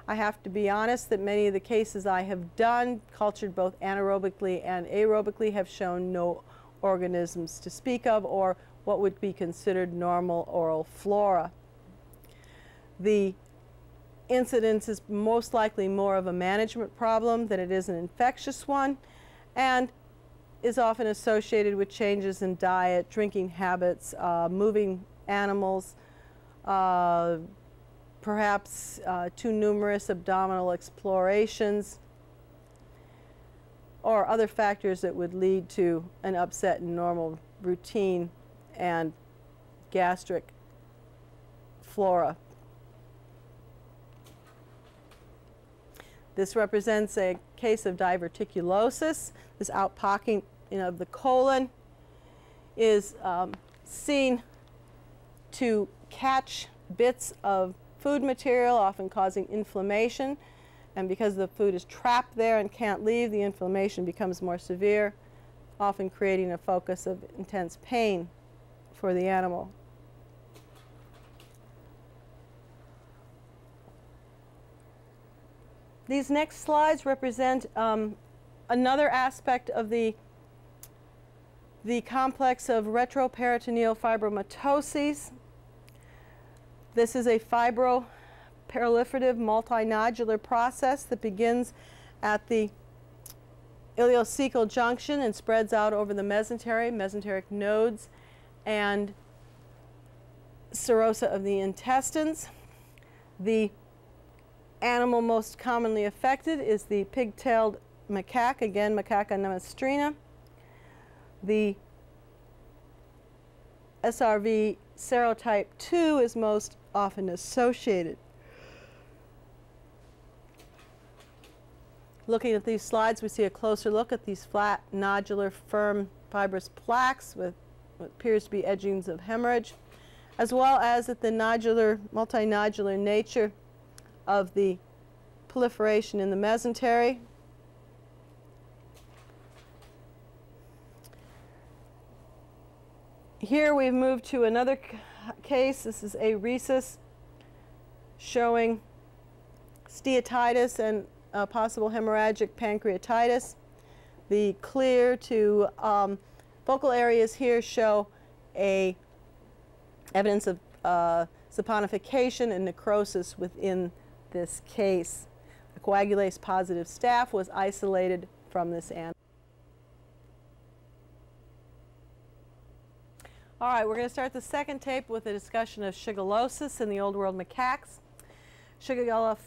I have to be honest that many of the cases I have done, cultured both anaerobically and aerobically, have shown no organisms to speak of or what would be considered normal oral flora. The incidence is most likely more of a management problem than it is an infectious one and is often associated with changes in diet, drinking habits, uh, moving animals, uh, perhaps uh, too numerous abdominal explorations, or other factors that would lead to an upset in normal routine and gastric flora. This represents a case of diverticulosis. This outpocking you know, of the colon is um, seen to catch bits of food material, often causing inflammation. And because the food is trapped there and can't leave, the inflammation becomes more severe, often creating a focus of intense pain for the animal. These next slides represent um, another aspect of the, the complex of retroperitoneal fibromatoses. This is a fibroproliferative multinodular process that begins at the ileocecal junction and spreads out over the mesentery, mesenteric nodes, and serosa of the intestines. The animal most commonly affected is the pig-tailed macaque, again Macaca nemestrina. The SRV serotype 2 is most often associated. Looking at these slides, we see a closer look at these flat, nodular, firm, fibrous plaques with what appears to be edgings of hemorrhage, as well as at the nodular, multinodular nature of the proliferation in the mesentery. Here we've moved to another case. This is a rhesus showing steatitis and possible hemorrhagic pancreatitis. The clear to um, focal areas here show a evidence of uh, saponification and necrosis within this case. A coagulase positive staph was isolated from this animal. All right, we're going to start the second tape with a discussion of shigellosis in the Old World macaques. Shigella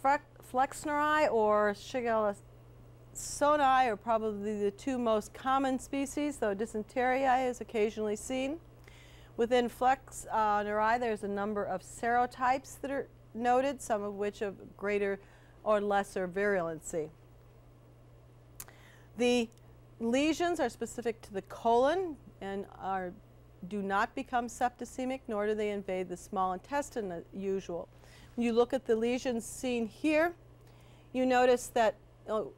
flexneri or Shigella sonnei are probably the two most common species, though dysenteria is occasionally seen. Within flexneri, uh, there's a number of serotypes that are noted, some of which of greater or lesser virulency. The lesions are specific to the colon and are do not become septicemic, nor do they invade the small intestine as usual. When you look at the lesions seen here, you notice that oh,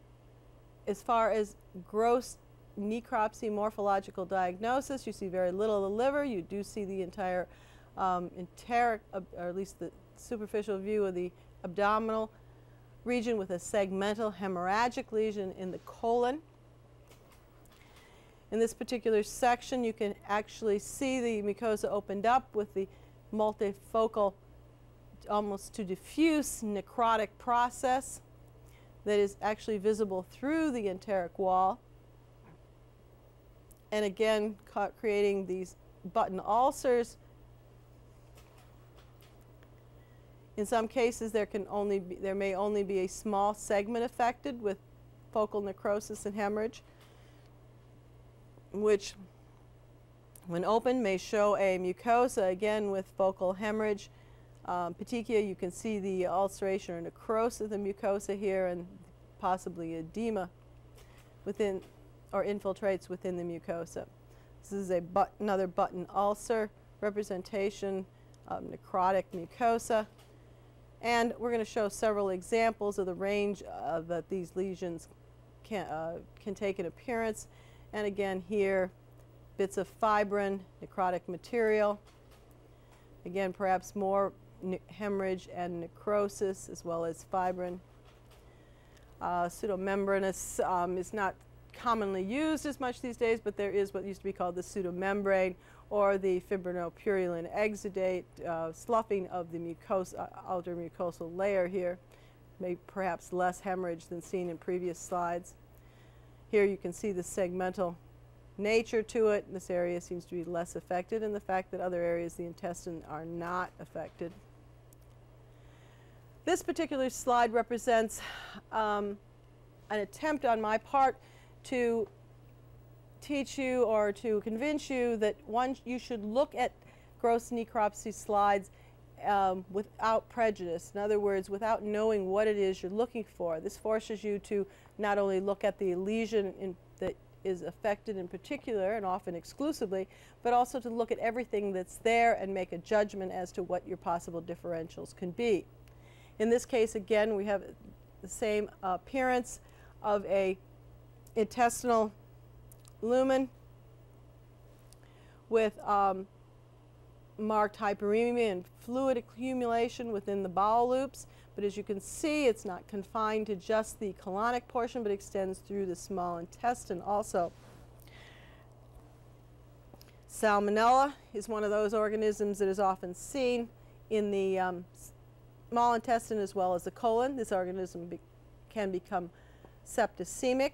as far as gross necropsy morphological diagnosis, you see very little of the liver. You do see the entire um, enteric, uh, or at least the superficial view of the abdominal region with a segmental hemorrhagic lesion in the colon. In this particular section, you can actually see the mucosa opened up with the multifocal, almost to diffuse necrotic process that is actually visible through the enteric wall. And again, creating these button ulcers. In some cases, there can only be, there may only be a small segment affected with focal necrosis and hemorrhage which when open may show a mucosa again with focal hemorrhage. Um, petechia, you can see the ulceration or necrosis of the mucosa here and possibly edema within or infiltrates within the mucosa. This is a but another button ulcer representation of necrotic mucosa. And we're going to show several examples of the range uh, that these lesions can, uh, can take in appearance. And again here, bits of fibrin, necrotic material. Again, perhaps more hemorrhage and necrosis as well as fibrin. Uh, pseudomembranous um, is not commonly used as much these days, but there is what used to be called the pseudomembrane or the fibrinopurulent exudate, uh, sloughing of the mucosa, uh, outer mucosal layer here. Maybe perhaps less hemorrhage than seen in previous slides. Here you can see the segmental nature to it. This area seems to be less affected and the fact that other areas of the intestine are not affected. This particular slide represents um, an attempt on my part to teach you or to convince you that one, you should look at gross necropsy slides um, without prejudice. In other words, without knowing what it is you're looking for. This forces you to not only look at the lesion in, that is affected in particular and often exclusively, but also to look at everything that's there and make a judgment as to what your possible differentials can be. In this case, again, we have the same appearance of a intestinal lumen with um, marked hyperemia and fluid accumulation within the bowel loops. But as you can see, it's not confined to just the colonic portion, but extends through the small intestine also. Salmonella is one of those organisms that is often seen in the um, small intestine as well as the colon. This organism be can become septicemic.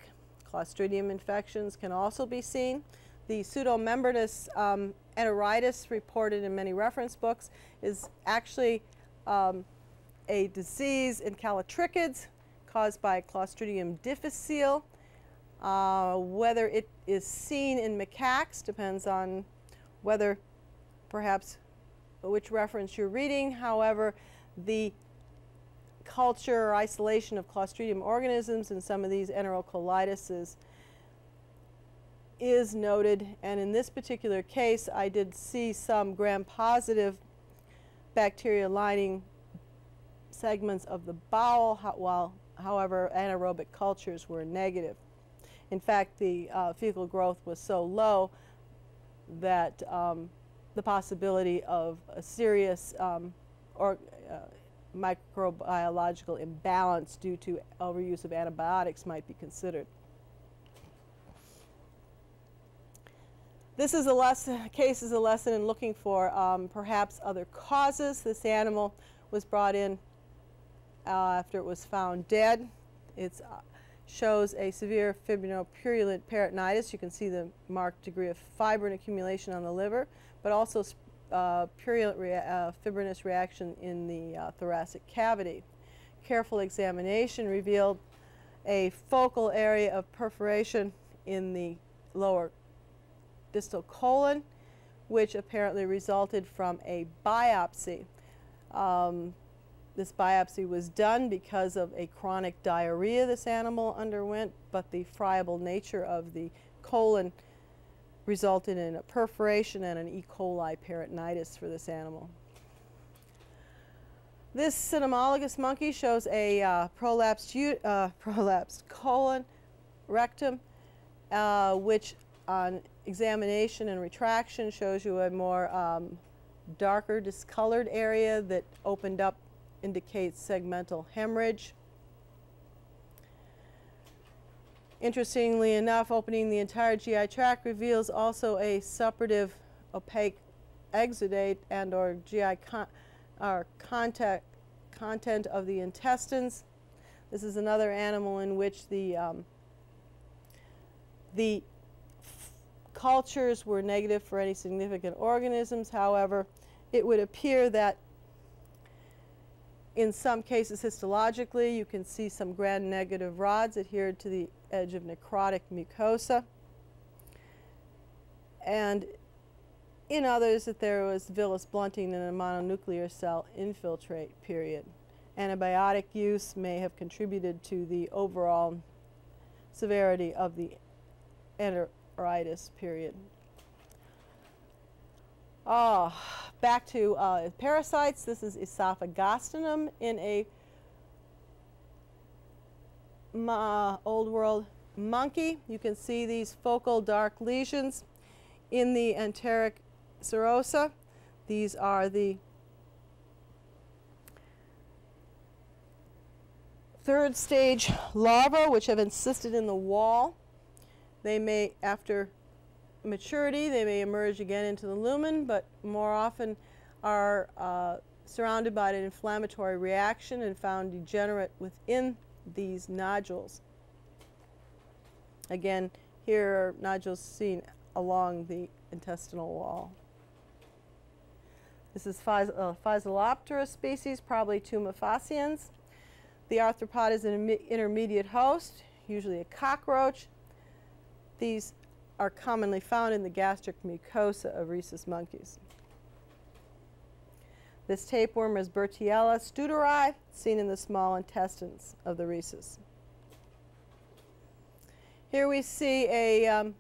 Clostridium infections can also be seen. The pseudomembranous um, enteritis reported in many reference books is actually um, a disease in callitrichids caused by Clostridium difficile. Uh, whether it is seen in macaques depends on whether perhaps which reference you're reading. However, the culture or isolation of Clostridium organisms in some of these enterocolitis is noted. And in this particular case, I did see some gram-positive bacteria lining segments of the bowel, while, however, anaerobic cultures were negative. In fact, the uh, fecal growth was so low that um, the possibility of a serious um, or, uh, microbiological imbalance due to overuse of antibiotics might be considered. This is a lesson, case is a lesson in looking for um, perhaps other causes. This animal was brought in after it was found dead. It uh, shows a severe fibrinopurulent peritonitis. You can see the marked degree of fibrin accumulation on the liver, but also uh, purulent rea uh, fibrinous reaction in the uh, thoracic cavity. Careful examination revealed a focal area of perforation in the lower distal colon, which apparently resulted from a biopsy. Um, this biopsy was done because of a chronic diarrhea this animal underwent, but the friable nature of the colon resulted in a perforation and an E. coli peritonitis for this animal. This cynomolgus monkey shows a uh, prolapsed, uh, prolapsed colon, rectum, uh, which on examination and retraction shows you a more um, darker discolored area that opened up indicates segmental hemorrhage. Interestingly enough, opening the entire GI tract reveals also a suppurative opaque exudate and or GI con or contact, content of the intestines. This is another animal in which the, um, the cultures were negative for any significant organisms. However, it would appear that in some cases histologically you can see some gram-negative rods adhered to the edge of necrotic mucosa. And in others that there was villus blunting and a mononuclear cell infiltrate period. Antibiotic use may have contributed to the overall severity of the enteritis period. Oh, back to uh, parasites. This is Oesophagostomum in a uh, old world monkey. You can see these focal dark lesions in the enteric serosa. These are the third stage larvae, which have encysted in the wall. They may, after maturity, they may emerge again into the lumen, but more often are uh, surrounded by an inflammatory reaction and found degenerate within these nodules. Again, here are nodules seen along the intestinal wall. This is Phys uh, species, probably tumefaciens. The arthropod is an intermediate host, usually a cockroach. These are commonly found in the gastric mucosa of rhesus monkeys. This tapeworm is Bertiella studeri, seen in the small intestines of the rhesus. Here we see a um,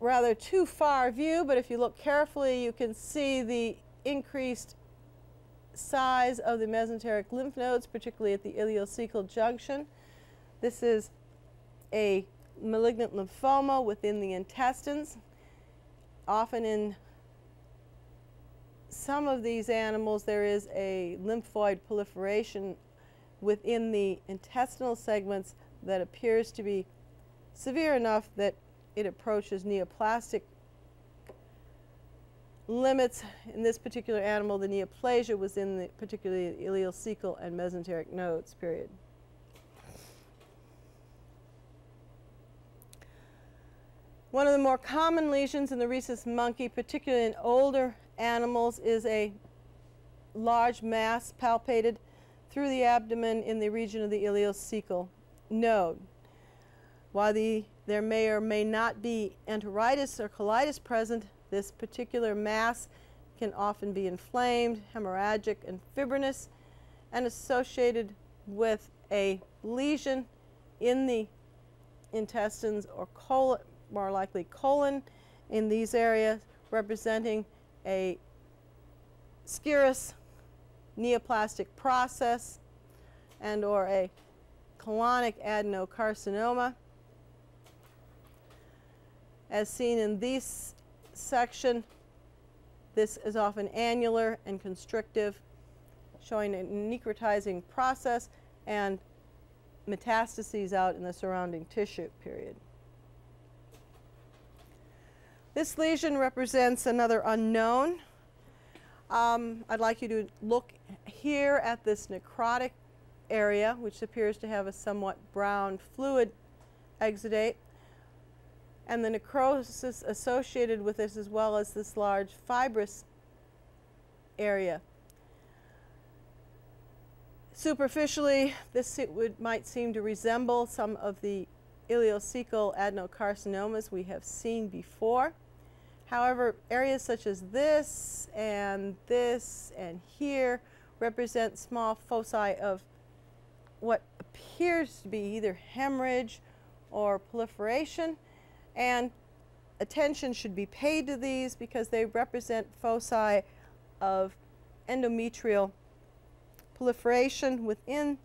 rather too far view, but if you look carefully, you can see the increased size of the mesenteric lymph nodes, particularly at the ileocecal junction. This is a malignant lymphoma within the intestines. Often in some of these animals, there is a lymphoid proliferation within the intestinal segments that appears to be severe enough that it approaches neoplastic limits. In this particular animal, the neoplasia was in the particularly ileal, ileocecal and mesenteric nodes, period. One of the more common lesions in the rhesus monkey, particularly in older animals, is a large mass palpated through the abdomen in the region of the ileocecal node. While the, there may or may not be enteritis or colitis present, this particular mass can often be inflamed, hemorrhagic, and fibrinous, and associated with a lesion in the intestines or colon, more likely colon in these areas, representing a serous neoplastic process and or a colonic adenocarcinoma. As seen in this section, this is often annular and constrictive, showing a necrotizing process and metastases out in the surrounding tissue, period. This lesion represents another unknown. Um, I'd like you to look here at this necrotic area, which appears to have a somewhat brown fluid exudate and the necrosis associated with this as well as this large fibrous area. Superficially, this would, might seem to resemble some of the ileocecal adenocarcinomas we have seen before. However, areas such as this and this and here represent small foci of what appears to be either hemorrhage or proliferation and attention should be paid to these because they represent foci of endometrial proliferation within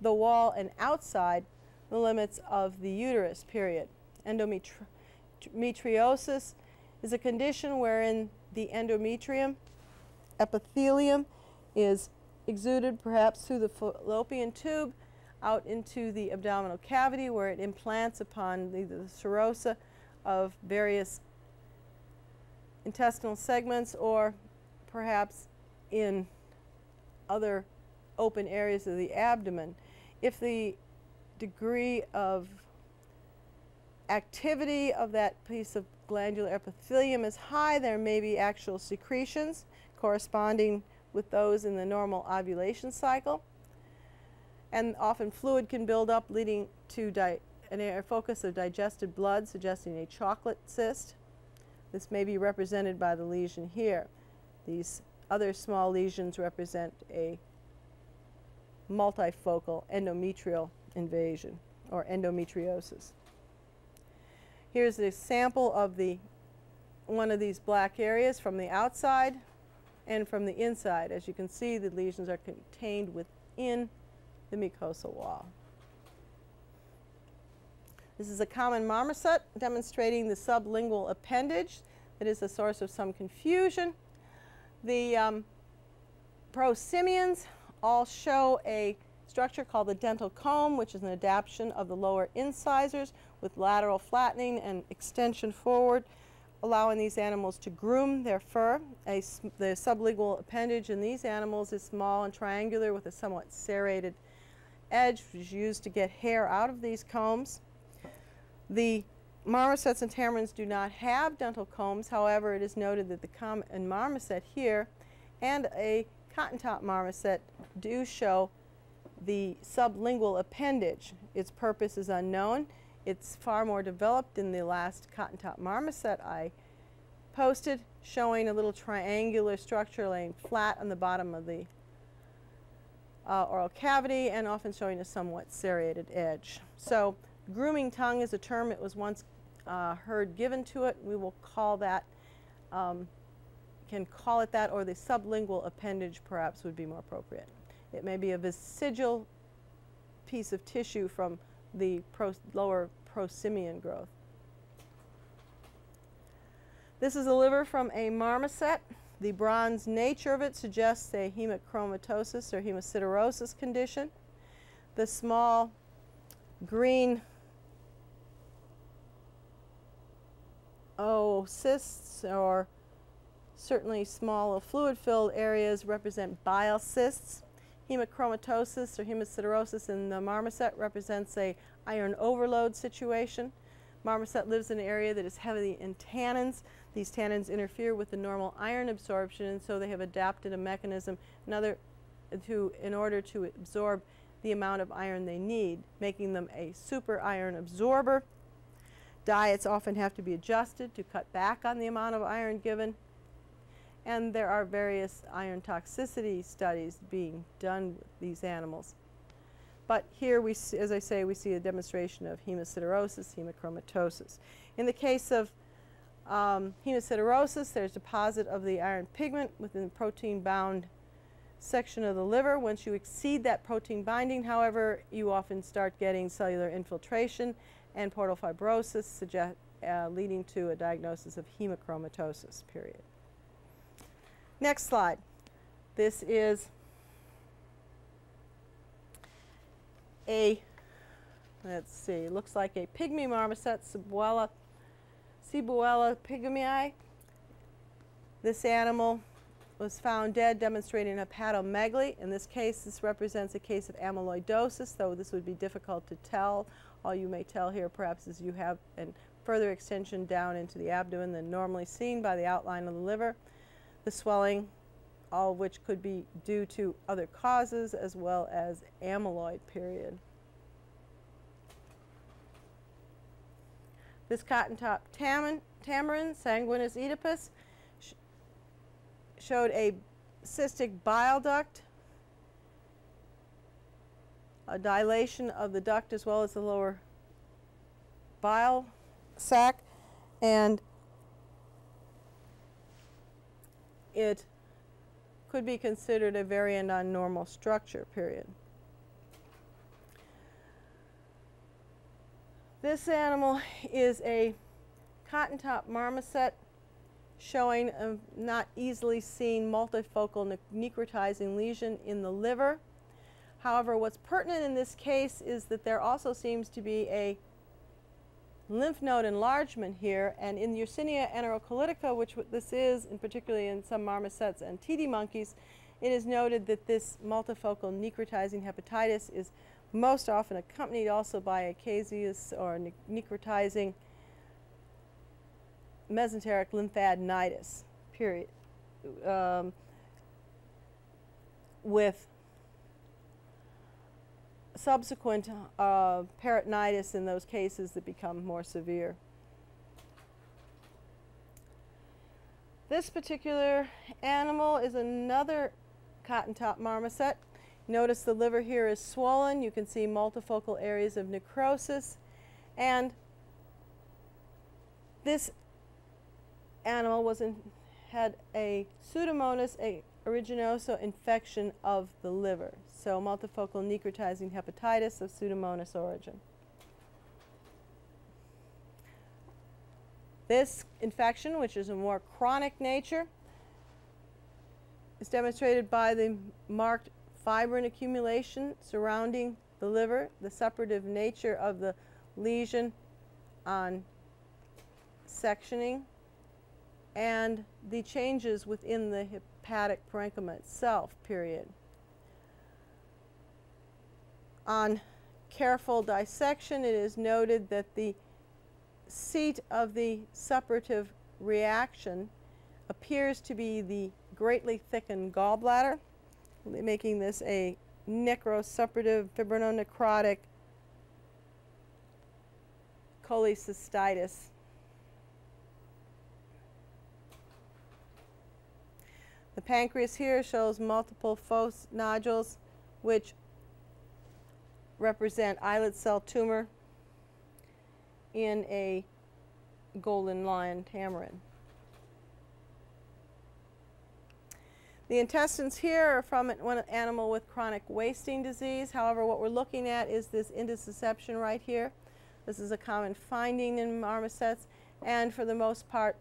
the wall and outside the limits of the uterus, period. Endometriosis is a condition wherein the endometrium epithelium is exuded perhaps through the fallopian tube out into the abdominal cavity where it implants upon the, serosa of various intestinal segments or perhaps in other open areas of the abdomen. If the degree of activity of that piece of glandular epithelium is high, there may be actual secretions corresponding with those in the normal ovulation cycle and often fluid can build up leading to an focus of digested blood suggesting a chocolate cyst. This may be represented by the lesion here. These other small lesions represent a multifocal endometrial invasion or endometriosis. Here's a sample of the one of these black areas from the outside and from the inside. As you can see, the lesions are contained within the mucosal wall. This is a common marmoset demonstrating the sublingual appendage that is the source of some confusion. The um, prosimians all show a structure called the dental comb, which is an adaptation of the lower incisors with lateral flattening and extension forward, allowing these animals to groom their fur. A, the sublingual appendage in these animals is small and triangular with a somewhat serrated edge, which is used to get hair out of these combs. The marmosets and tamarins do not have dental combs. However, it is noted that the common marmoset here and a cotton top marmoset do show the sublingual appendage. Its purpose is unknown. It's far more developed in the last cotton top marmoset I posted, showing a little triangular structure laying flat on the bottom of the uh, oral cavity and often showing a somewhat serrated edge. So grooming tongue is a term that was once uh, heard given to it. We will call that, um, can call it that, or the sublingual appendage perhaps would be more appropriate. It may be a vestigial piece of tissue from the pro lower prosimian growth. This is a liver from a marmoset. The bronze nature of it suggests a hemochromatosis or hemosiderosis condition. The small green oh, cysts or certainly small fluid-filled areas represent bile cysts. Hemochromatosis or hemosiderosis in the marmoset represents a iron overload situation. Marmoset lives in an area that is heavy in tannins. These tannins interfere with the normal iron absorption and so they have adapted a mechanism another, to, in order to absorb the amount of iron they need, making them a super iron absorber. Diets often have to be adjusted to cut back on the amount of iron given. And there are various iron toxicity studies being done with these animals. But here, we, see, as I say, we see a demonstration of hemosiderosis, hemochromatosis. In the case of um, hemosiderosis, there's deposit of the iron pigment within the protein-bound section of the liver. Once you exceed that protein binding, however, you often start getting cellular infiltration and portal fibrosis, uh, leading to a diagnosis of hemochromatosis, period. Next slide. This is a, let's see, looks like a pygmy marmoset, Cebuella, Cebuella pygmaea. This animal was found dead, demonstrating hepatomegaly. In this case, this represents a case of amyloidosis, though this would be difficult to tell. All you may tell here perhaps is you have a further extension down into the abdomen than normally seen by the outline of the liver. The swelling, all of which could be due to other causes as well as amyloid period. This cotton top tamarin, Saguinus oedipus, sh showed a cystic bile duct a dilation of the duct as well as the lower bile sac and it could be considered a variant on normal structure, period. This animal is a cotton top marmoset showing a not easily seen multifocal necrotizing lesion in the liver. However, what's pertinent in this case is that there also seems to be a lymph node enlargement here, and in Yersinia enterocolitica, which this is, and particularly in some marmosets and TD monkeys, it is noted that this multifocal necrotizing hepatitis is most often accompanied also by a caseous or ne necrotizing mesenteric lymphadenitis, period, um, with subsequent uh, peritonitis in those cases that become more severe. This particular animal is another cotton top marmoset. Notice the liver here is swollen. You can see multifocal areas of necrosis. And this animal was in, had a Pseudomonas aeruginosa infection of the liver so multifocal necrotizing hepatitis of Pseudomonas origin. This infection, which is a more chronic nature, is demonstrated by the marked fibrin accumulation surrounding the liver, the suppurative nature of the lesion on sectioning, and the changes within the hepatic parenchyma itself, period. On careful dissection, it is noted that the seat of the suppurative reaction appears to be the greatly thickened gallbladder, making this a necrosuppurative fibrinonecrotic cholecystitis. The pancreas here shows multiple Foss nodules, which represent islet cell tumor in a golden lion tamarin. The intestines here are from an animal with chronic wasting disease. However, what we're looking at is this intussusception right here. This is a common finding in marmosets and for the most part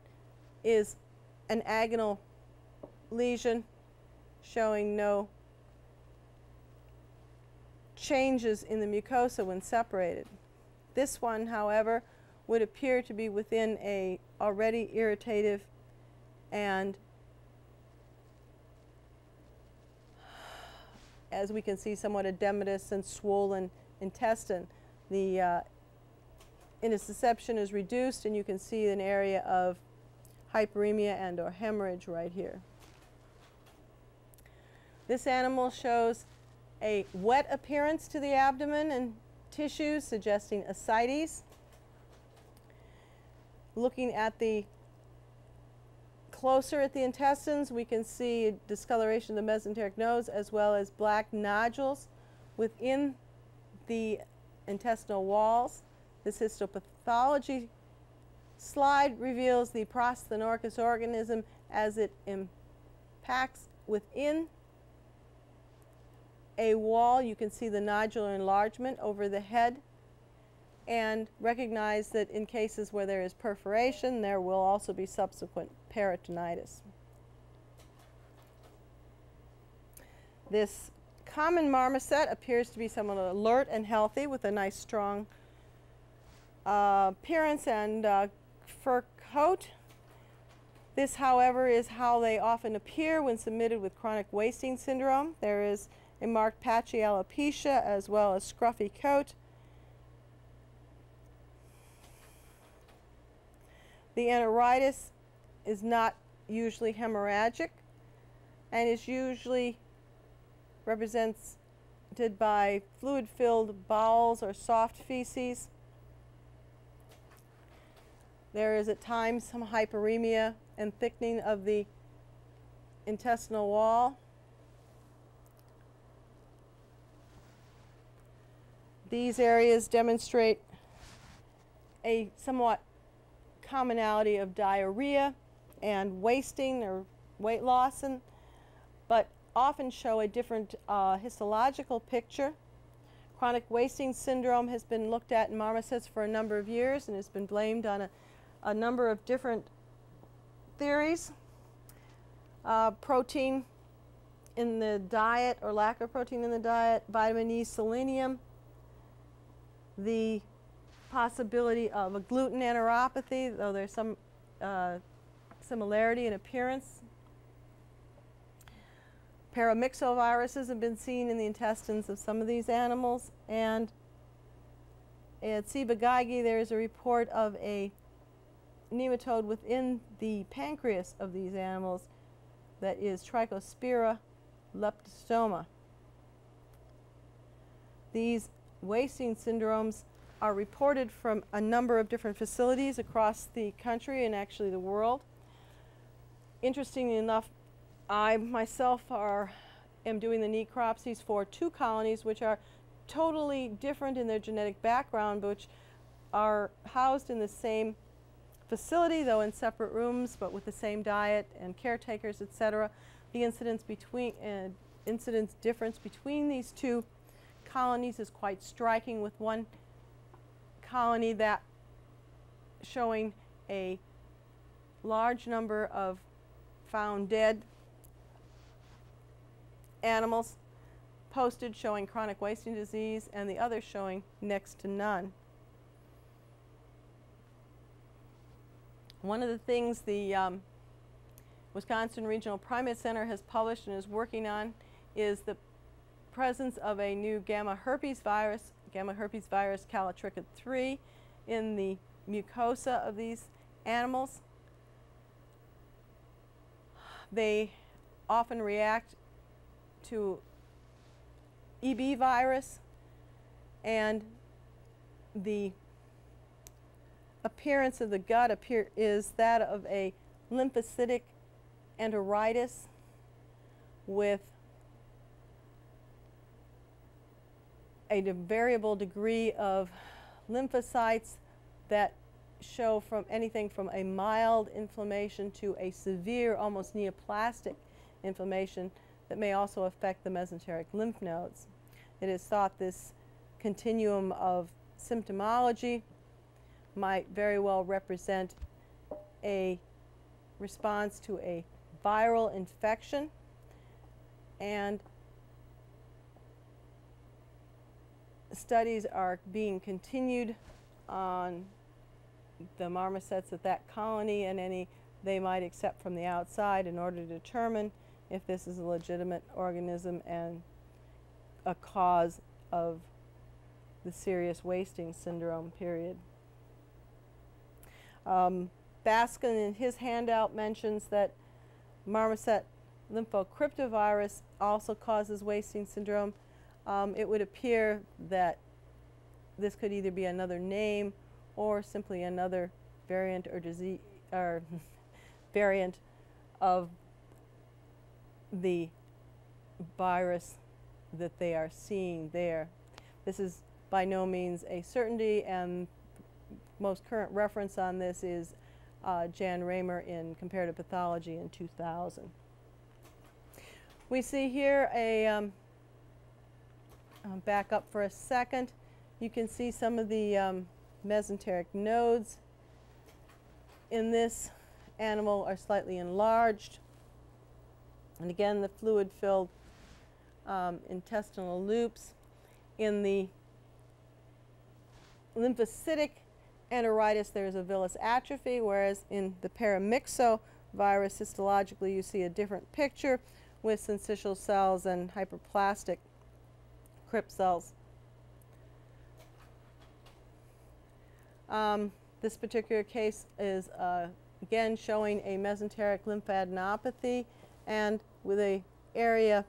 is an agonal lesion showing no changes in the mucosa when separated. This one, however, would appear to be within a already irritative and as we can see somewhat edematous and swollen intestine. The uh, intussusception is reduced and you can see an area of hyperemia and or hemorrhage right here. This animal shows a wet appearance to the abdomen and tissues suggesting ascites. Looking at the closer at the intestines, we can see discoloration of the mesenteric nose as well as black nodules within the intestinal walls. This histopathology slide reveals the Prosthenorchis organism as it impacts within a wall. You can see the nodular enlargement over the head and recognize that in cases where there is perforation, there will also be subsequent peritonitis. This common marmoset appears to be somewhat alert and healthy with a nice strong uh, appearance and uh, fur coat. This, however, is how they often appear when submitted with chronic wasting syndrome. There is a marked patchy alopecia as well as scruffy coat. The enteritis is not usually hemorrhagic and is usually represented by fluid-filled bowels or soft feces. There is at times some hyperemia and thickening of the intestinal wall. These areas demonstrate a somewhat commonality of diarrhea and wasting or weight loss, and, but often show a different uh, histological picture. Chronic wasting syndrome has been looked at in marmosets for a number of years and has been blamed on a, a number of different theories. Uh, protein in the diet or lack of protein in the diet, vitamin E, selenium, the possibility of a gluten enteropathy, though there's some uh, similarity in appearance. Paramyxoviruses have been seen in the intestines of some of these animals. And at Ciba-Geigy, there is a report of a nematode within the pancreas of these animals that is Trichospirura leptostoma. These wasting syndromes are reported from a number of different facilities across the country and actually the world interestingly enough, I myself are, am doing the necropsies for two colonies which are totally different in their genetic background, which are housed in the same facility, though in separate rooms, but with the same diet and caretakers, etc. The incidence between uh, incidence difference between these two colonies is quite striking, with one colony that showing a large number of found dead animals posted showing chronic wasting disease and the other showing next to none. One of the things the um, Wisconsin Regional Primate Center has published and is working on is the presence of a new gamma herpes virus, gamma herpes virus callitrichid 3, in the mucosa of these animals. They often react to EB virus and the appearance of the gut appear is that of a lymphocytic enteritis with a variable degree of lymphocytes that show from anything from a mild inflammation to a severe, almost neoplastic inflammation that may also affect the mesenteric lymph nodes. It is thought this continuum of symptomology might very well represent a response to a viral infection and studies are being continued on the marmosets at that colony and any they might accept from the outside in order to determine if this is a legitimate organism and a cause of the serious wasting syndrome period. Um, Baskin in his handout mentions that marmoset lymphocryptovirus also causes wasting syndrome. Um, it would appear that this could either be another name or simply another variant or disease or variant of the virus that they are seeing there. This is by no means a certainty and most current reference on this is uh, Jan Ramer in Comparative Pathology in 2000. We see here a, um, I'll back up for a second, you can see some of the um, mesenteric nodes in this animal are slightly enlarged. And again, the fluid-filled um, intestinal loops. In the lymphocytic enteritis, there's a villus atrophy, whereas in the paramyxo virus, histologically, you see a different picture with syncytial cells and hyperplastic crypt cells. Um, this particular case is, uh, again, showing a mesenteric lymphadenopathy and with a area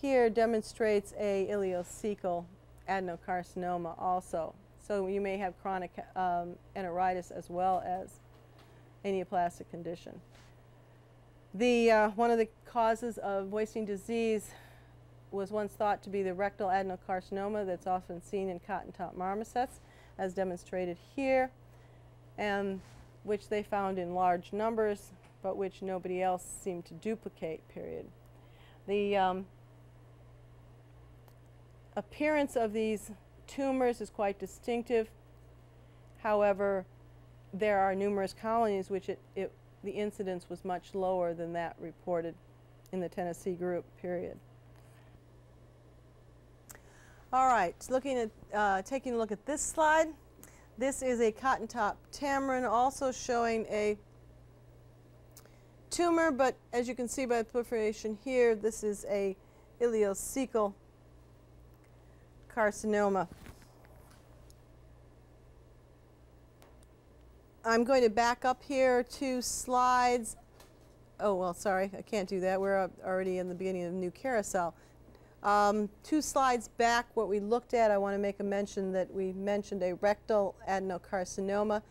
here demonstrates a ileocecal adenocarcinoma also. So you may have chronic um, enteritis as well as neoplastic condition. The, uh, one of the causes of wasting disease was once thought to be the rectal adenocarcinoma that's often seen in cotton top marmosets, as demonstrated here, and which they found in large numbers, but which nobody else seemed to duplicate, period. The um, appearance of these tumors is quite distinctive. However, there are numerous colonies which it, it, the incidence was much lower than that reported in the Tennessee group, period. All right, looking at, uh, taking a look at this slide. This is a cotton top tamarin also showing a tumor, but as you can see by the proliferation here, this is a ileocecal carcinoma. I'm going to back up here two slides. Oh, well, sorry, I can't do that. We're already in the beginning of the new carousel. Um, two slides back, what we looked at, I want to make a mention that we mentioned a rectal adenocarcinoma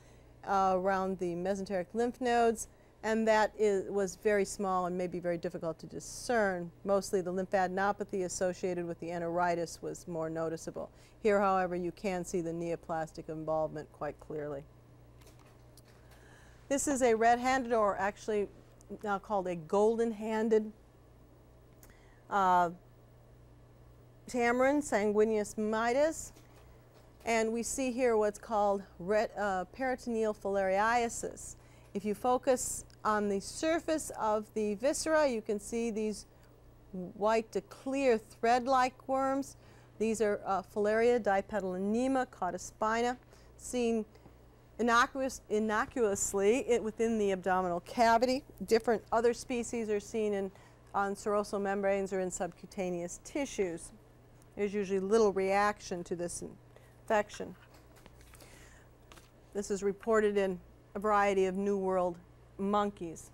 uh, around the mesenteric lymph nodes and that is, was very small and maybe very difficult to discern. Mostly the lymphadenopathy associated with the enteritis was more noticeable. Here, however, you can see the neoplastic involvement quite clearly. This is a red-handed, or actually now called a golden-handed uh, tamarin, saguinus midas. And we see here what's called ret, uh, peritoneal filariasis. If you focus on the surface of the viscera, you can see these white to clear thread-like worms. These are uh, Filaria dipetalonema caudispina, seen innocuous, innocuously it, within the abdominal cavity. Different other species are seen in, on serosal membranes or in subcutaneous tissues. There's usually little reaction to this infection. This is reported in a variety of New World monkeys.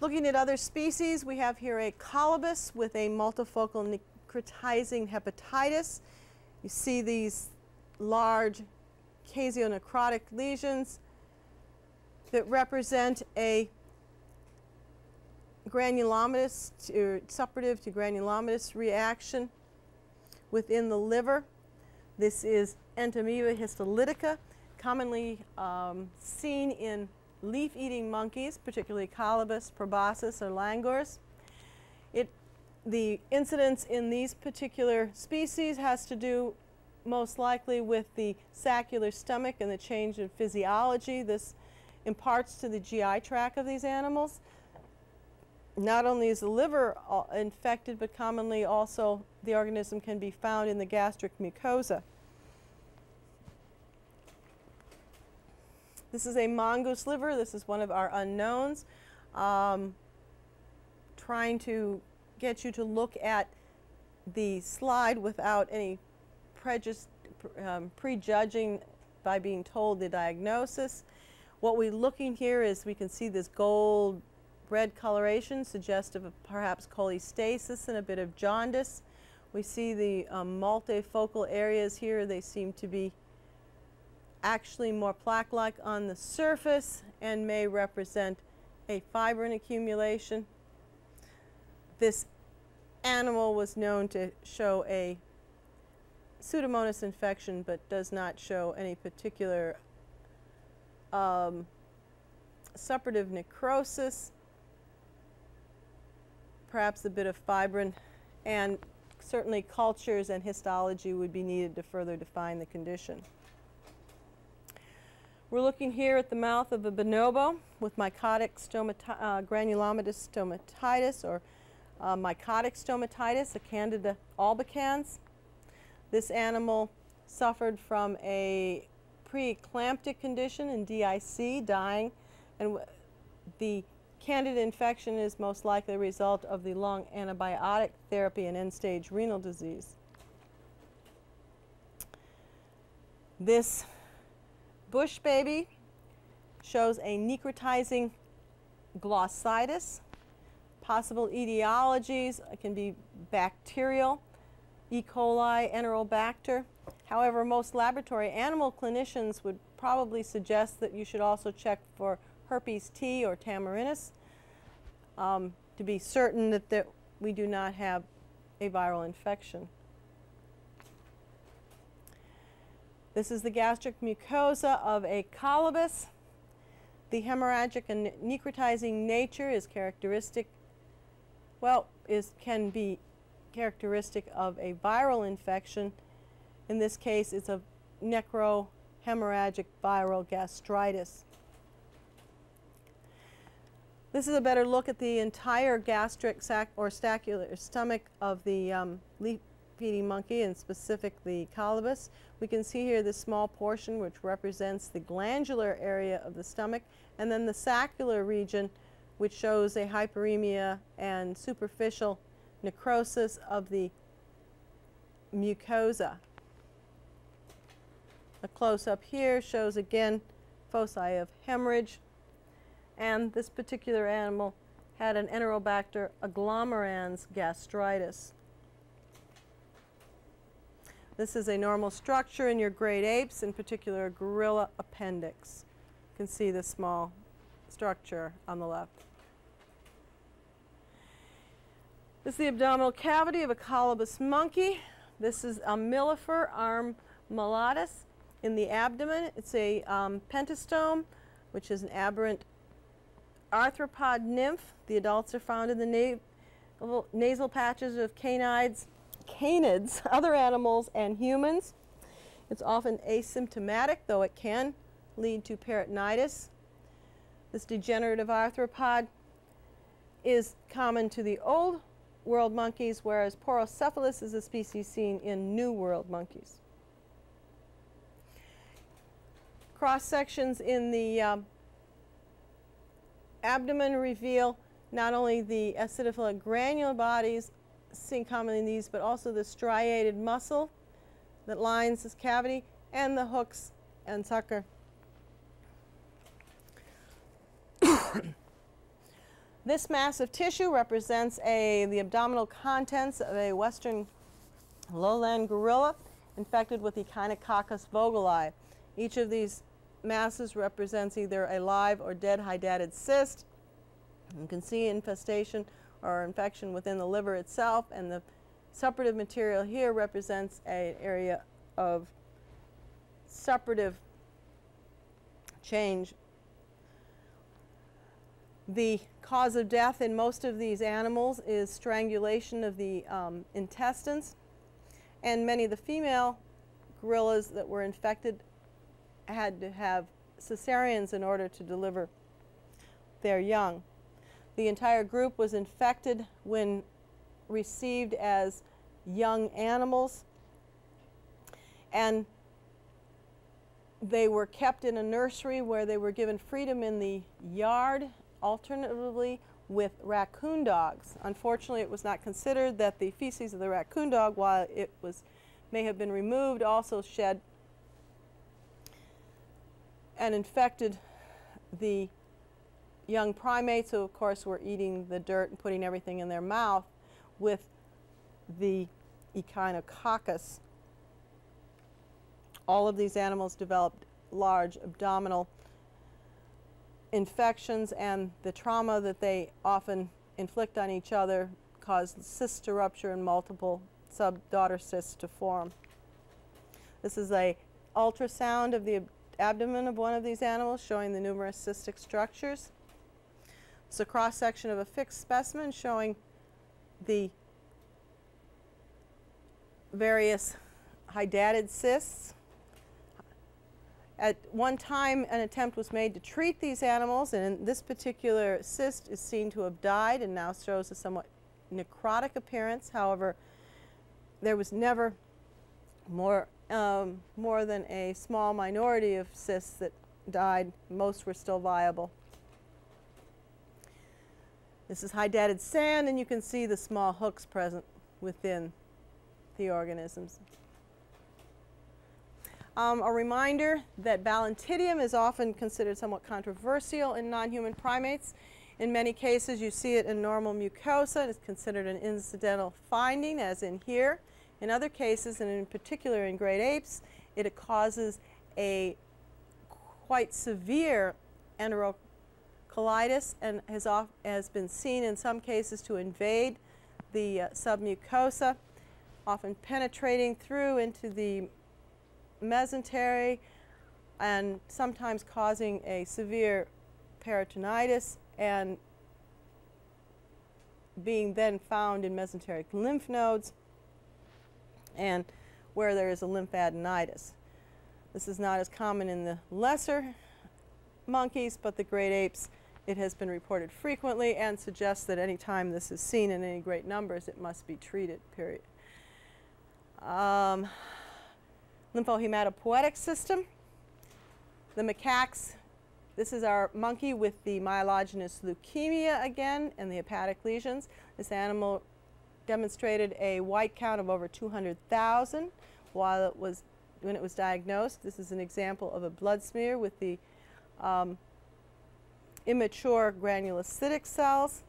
Looking at other species, we have here a colobus with a multifocal necrotizing hepatitis. You see these large caseonecrotic lesions that represent a granulomatous to suppurative to granulomatous reaction within the liver. This is Entamoeba histolytica, commonly um, seen in leaf-eating monkeys, particularly Colobus, proboscis, or langurs. It, the incidence in these particular species has to do most likely with the saccular stomach and the change in physiology. This imparts to the GI tract of these animals. Not only is the liver infected, but commonly also the organism can be found in the gastric mucosa. This is a mongoose liver. This is one of our unknowns. Um, trying to get you to look at the slide without any prejudice, um, prejudging by being told the diagnosis. What we're looking here is we can see this gold red coloration suggestive of perhaps cholestasis and a bit of jaundice. We see the um, multifocal areas here. They seem to be actually more plaque-like on the surface and may represent a fibrin accumulation. This animal was known to show a Pseudomonas infection but does not show any particular um, suppurative necrosis, perhaps a bit of fibrin, and certainly cultures and histology would be needed to further define the condition. We're looking here at the mouth of a bonobo with mycotic uh, granulomatous stomatitis or uh, mycotic stomatitis, a Candida albicans. This animal suffered from a preeclamptic condition in DIC, dying, and the Candida infection is most likely a result of the long antibiotic therapy and end-stage renal disease. This bush baby shows a necrotizing glossitis. Possible etiologies can be bacterial, E. coli, Enterobacter. However, most laboratory animal clinicians would probably suggest that you should also check for herpes T or tamarinus um, to be certain that, that we do not have a viral infection. This is the gastric mucosa of a colobus. The hemorrhagic and necrotizing nature is characteristic, well, is, can be characteristic of a viral infection. In this case, it's a necrohemorrhagic viral gastritis. This is a better look at the entire gastric sac or saccular stomach of the um, leaf feeding monkey and specifically the colobus. We can see here this small portion which represents the glandular area of the stomach and then the saccular region which shows a hyperemia and superficial necrosis of the mucosa. A close-up here shows again foci of hemorrhage and this particular animal had an Enterobacter agglomerans gastritis. This is a normal structure in your great apes, in particular gorilla appendix. You can see the small structure on the left. This is the abdominal cavity of a colobus monkey. This is a millifer arm malatus in the abdomen. It's a um, pentastome, which is an aberrant arthropod nymph. The adults are found in the na nasal patches of canids canids, other animals, and humans. It's often asymptomatic, though it can lead to peritonitis. this degenerative arthropod, is common to the old world monkeys, whereas Porocephalus is a species seen in New World monkeys. Cross sections in the um, abdomen reveal not only the acidophilic granular bodies seen commonly in these, but also the striated muscle that lines this cavity and the hooks and sucker. this mass of tissue represents a, the abdominal contents of a western lowland gorilla infected with Echinococcus vogeli. Each of these masses represents either a live or dead hydatid cyst. You can see infestation or infection within the liver itself, and the suppurative material here represents an area of suppurative change. The cause of death in most of these animals is strangulation of the um, intestines, and many of the female gorillas that were infected had to have cesareans in order to deliver their young. The entire group was infected when received as young animals, and they were kept in a nursery where they were given freedom in the yard, alternatively with raccoon dogs. Unfortunately, it was not considered that the feces of the raccoon dog, while it was may have been removed, also shed and infected the young primates who, of course, were eating the dirt and putting everything in their mouth with the echinococcus. All of these animals developed large abdominal infections and the trauma that they often inflict on each other caused cysts to rupture and multiple sub-daughter cysts to form. This is a ultrasound of the abdomen of one of these animals showing the numerous cystic structures. It's a cross-section of a fixed specimen showing the various hydatid cysts. At one time, an attempt was made to treat these animals, and this particular cyst is seen to have died and now shows a somewhat necrotic appearance. However, there was never more, um, more than a small minority of cysts that died. Most were still viable. This is hydatid sand, and you can see the small hooks present within the organisms. Um, a reminder that Balantidium is often considered somewhat controversial in non-human primates. In many cases, you see it in normal mucosa. It's considered an incidental finding, as in here. In other cases, and in particular in great apes, it causes a quite severe enterocolitis and has, off, has been seen in some cases to invade the uh, submucosa, often penetrating through into the mesentery and sometimes causing a severe peritonitis and being then found in mesenteric lymph nodes and where there is a lymphadenitis. This is not as common in the lesser monkeys, but the great apes it has been reported frequently and suggests that any time this is seen in any great numbers, it must be treated, period. Um, lymphohematopoietic system. The macaques, this is our monkey with the myelogenous leukemia again and the hepatic lesions. This animal demonstrated a white count of over 200,000 while it was when it was diagnosed. This is an example of a blood smear with the um, immature granulocytic cells.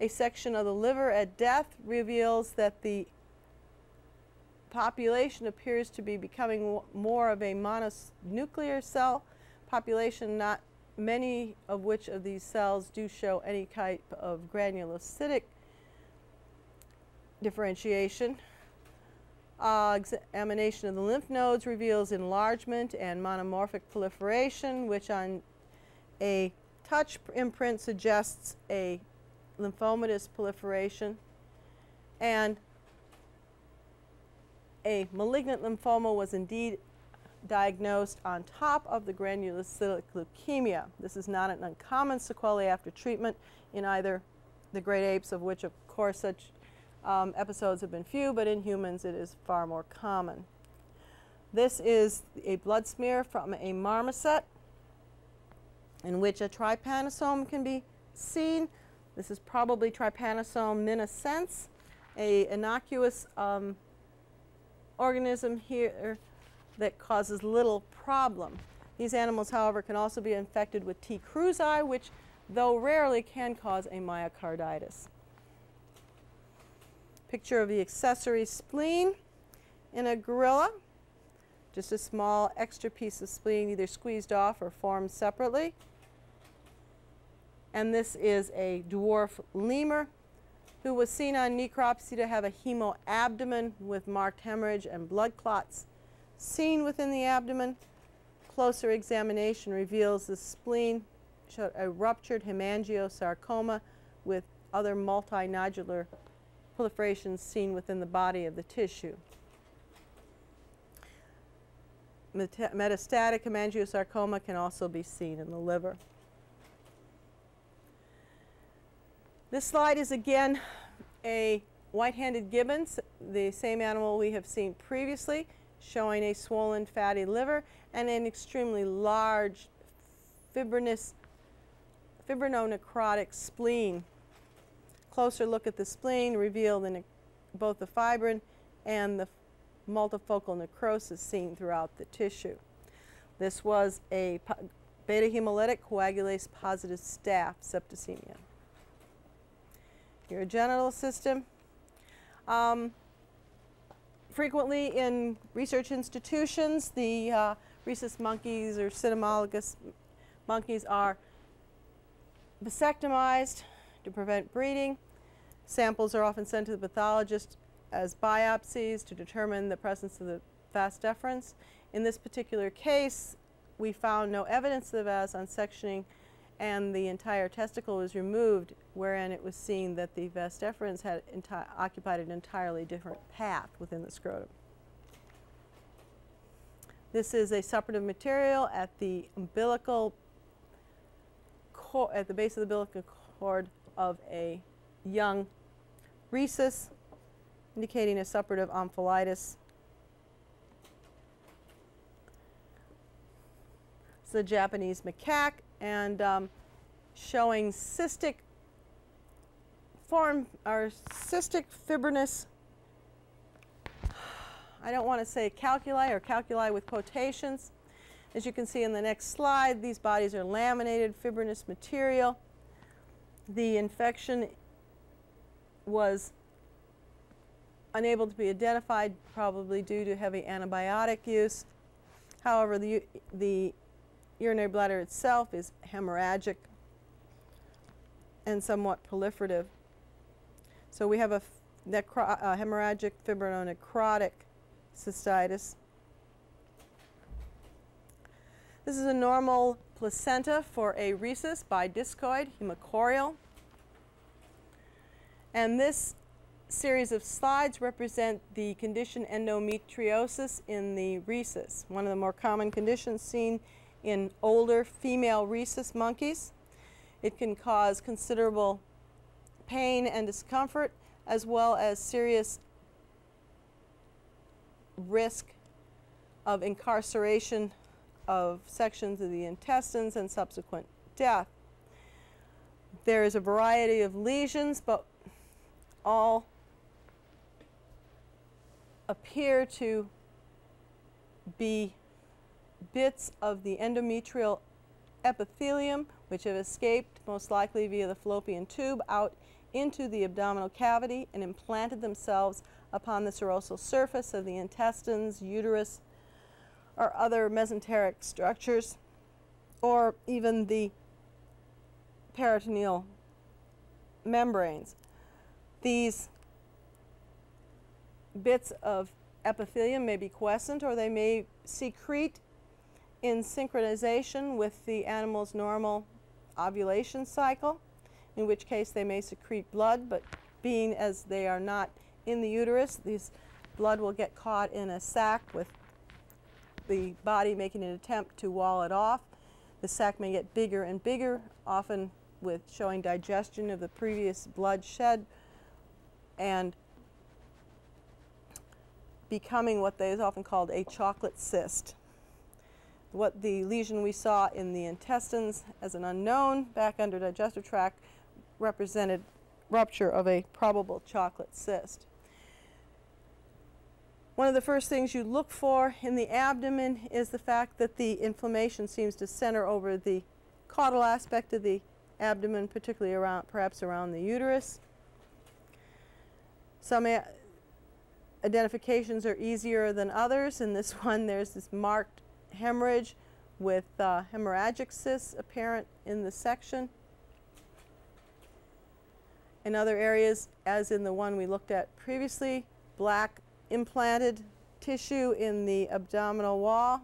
A section of the liver at death reveals that the population appears to be becoming more of a mononuclear cell population, not many of which of these cells do show any type of granulocytic differentiation. Uh, examination of the lymph nodes reveals enlargement and monomorphic proliferation, which on a touch imprint suggests a lymphomatous proliferation and a malignant lymphoma was indeed diagnosed on top of the granulocytic leukemia. This is not an uncommon sequelae after treatment in either the great apes, of which, of course, such um, episodes have been few, but in humans it is far more common. This is a blood smear from a marmoset in which a trypanosome can be seen. This is probably Trypanosome minasense, a innocuous um, organism here that causes little problem. These animals, however, can also be infected with T. cruzi, which, though rarely, can cause a myocarditis. Picture of the accessory spleen in a gorilla. Just a small extra piece of spleen either squeezed off or formed separately. And this is a dwarf lemur who was seen on necropsy to have a hemoabdomen with marked hemorrhage and blood clots seen within the abdomen. Closer examination reveals the spleen showed a ruptured hemangiosarcoma with other multinodular proliferations seen within the body of the tissue. Metastatic hemangiosarcoma can also be seen in the liver. This slide is again a white-handed gibbons, the same animal we have seen previously, showing a swollen fatty liver and an extremely large fibrinous, fibrinonecrotic spleen. Closer look at the spleen revealed in both the fibrin and the multifocal necrosis seen throughout the tissue. This was a beta hemolytic coagulase positive staph septicemia urogenital system. Um, frequently in research institutions, the uh, rhesus monkeys or cynomolgus monkeys are vasectomized to prevent breeding. Samples are often sent to the pathologist as biopsies to determine the presence of the vas deferens. In this particular case, we found no evidence of the vas on sectioning and the entire testicle was removed, wherein it was seen that the vas deferens had occupied an entirely different path within the scrotum. This is a suppurative material at the umbilical at the base of the umbilical cord of a young rhesus, indicating a suppurative omphalitis. It's Japanese macaque and um, showing cystic form or cystic fibrinous I don't want to say calculi or calculi with quotations. As you can see in the next slide, these bodies are laminated fibrinous material. The infection was unable to be identified, probably due to heavy antibiotic use. However, the, the urinary bladder itself is hemorrhagic and somewhat proliferative. So we have a uh, hemorrhagic fibrinonecrotic cystitis. This is a normal placenta for a rhesus bidiscoid. And this series of slides represent the condition endometriosis in the rhesus, one of the more common conditions seen in older female rhesus monkeys. It can cause considerable pain and discomfort as well as serious risk of incarceration of sections of the intestines and subsequent death. There is a variety of lesions, but all appear to be bits of the endometrial epithelium, which have escaped most likely via the fallopian tube out into the abdominal cavity and implanted themselves upon the serosal surface of the intestines, uterus, or other mesenteric structures, or even the peritoneal membranes. These bits of epithelium may be quiescent or they may secrete in synchronization with the animal's normal ovulation cycle, in which case they may secrete blood, but being as they are not in the uterus, this blood will get caught in a sac with the body making an attempt to wall it off. The sac may get bigger and bigger, often with showing digestion of the previous blood shed and becoming what is often called a chocolate cyst. What the lesion we saw in the intestines as an unknown back under digestive tract represented rupture of a probable chocolate cyst. One of the first things you look for in the abdomen is the fact that the inflammation seems to center over the caudal aspect of the abdomen, particularly around, perhaps around the uterus. Some identifications are easier than others. In this one, there's this marked hemorrhage with uh, hemorrhagic cysts apparent in the section. In other areas, as in the one we looked at previously, black implanted tissue in the abdominal wall,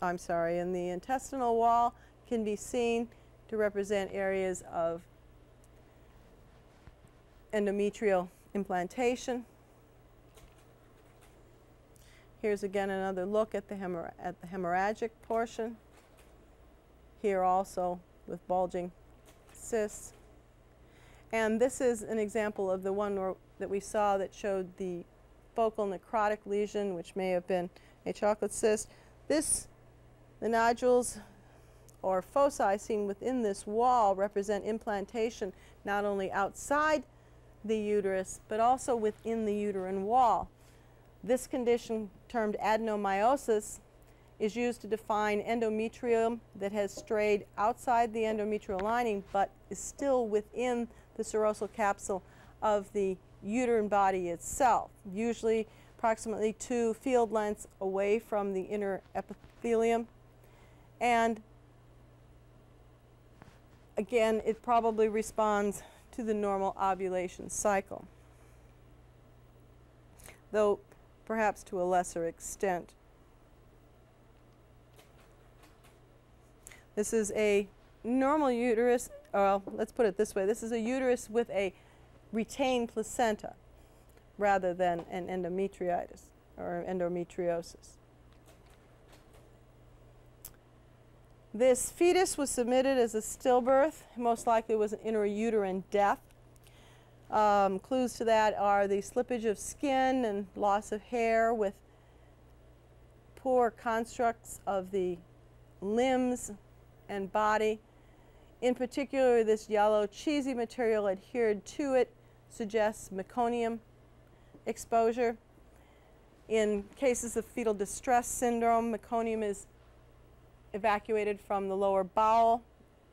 I'm sorry, in the intestinal wall can be seen to represent areas of endometrial implantation. Here's again another look at the, at the hemorrhagic portion. Here also with bulging cysts. And this is an example of the one that we saw that showed the focal necrotic lesion, which may have been a chocolate cyst. This, the nodules or foci seen within this wall represent implantation not only outside the uterus, but also within the uterine wall. This condition, termed adenomyosis, is used to define endometrium that has strayed outside the endometrial lining but is still within the serosal capsule of the uterine body itself, usually approximately two field lengths away from the inner epithelium. And again, it probably responds to the normal ovulation cycle, though perhaps to a lesser extent. This is a normal uterus, well, let's put it this way. This is a uterus with a retained placenta rather than an endometritis or endometriosis. This fetus was submitted as a stillbirth, most likely was an intrauterine death. Um, clues to that are the slippage of skin and loss of hair with poor constructs of the limbs and body. In particular, this yellow cheesy material adhered to it suggests meconium exposure. In cases of fetal distress syndrome, meconium is evacuated from the lower bowel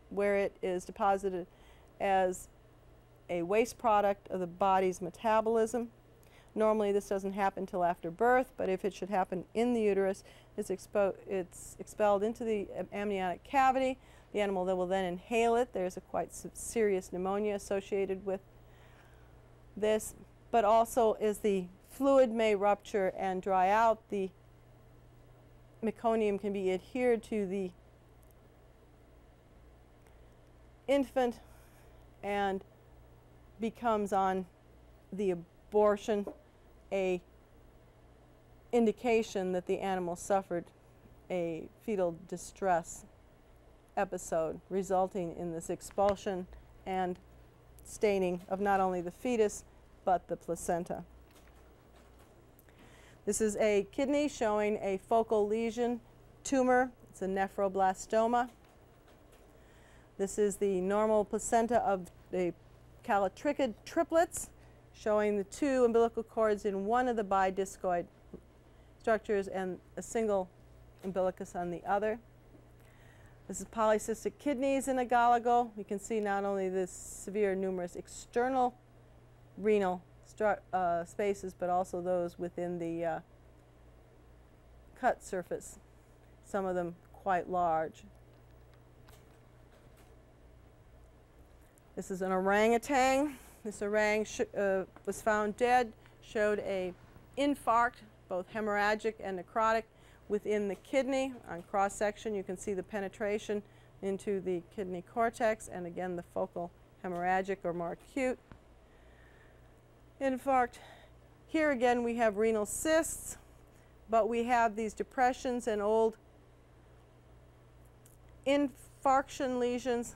where it is deposited as a waste product of the body's metabolism. Normally this doesn't happen until after birth, but if it should happen in the uterus, it's, it's expelled into the amniotic cavity. The animal that will then inhale it. There's a quite serious pneumonia associated with this, but also as the fluid may rupture and dry out, the meconium can be adhered to the infant and becomes on the abortion a indication that the animal suffered a fetal distress episode resulting in this expulsion and staining of not only the fetus but the placenta. This is a kidney showing a focal lesion tumor. It's a nephroblastoma. This is the normal placenta of the callitrichid triplets showing the two umbilical cords in one of the bidiscoid structures and a single umbilicus on the other. This is polycystic kidneys in a galago. You can see not only this severe numerous external renal uh, spaces, but also those within the uh, cut surface, some of them quite large. This is an orangutan. This orang uh, was found dead, showed a infarct, both hemorrhagic and necrotic, within the kidney. On cross section, you can see the penetration into the kidney cortex, and again, the focal hemorrhagic or more acute infarct. Here again, we have renal cysts. but we have these depressions and old infarction lesions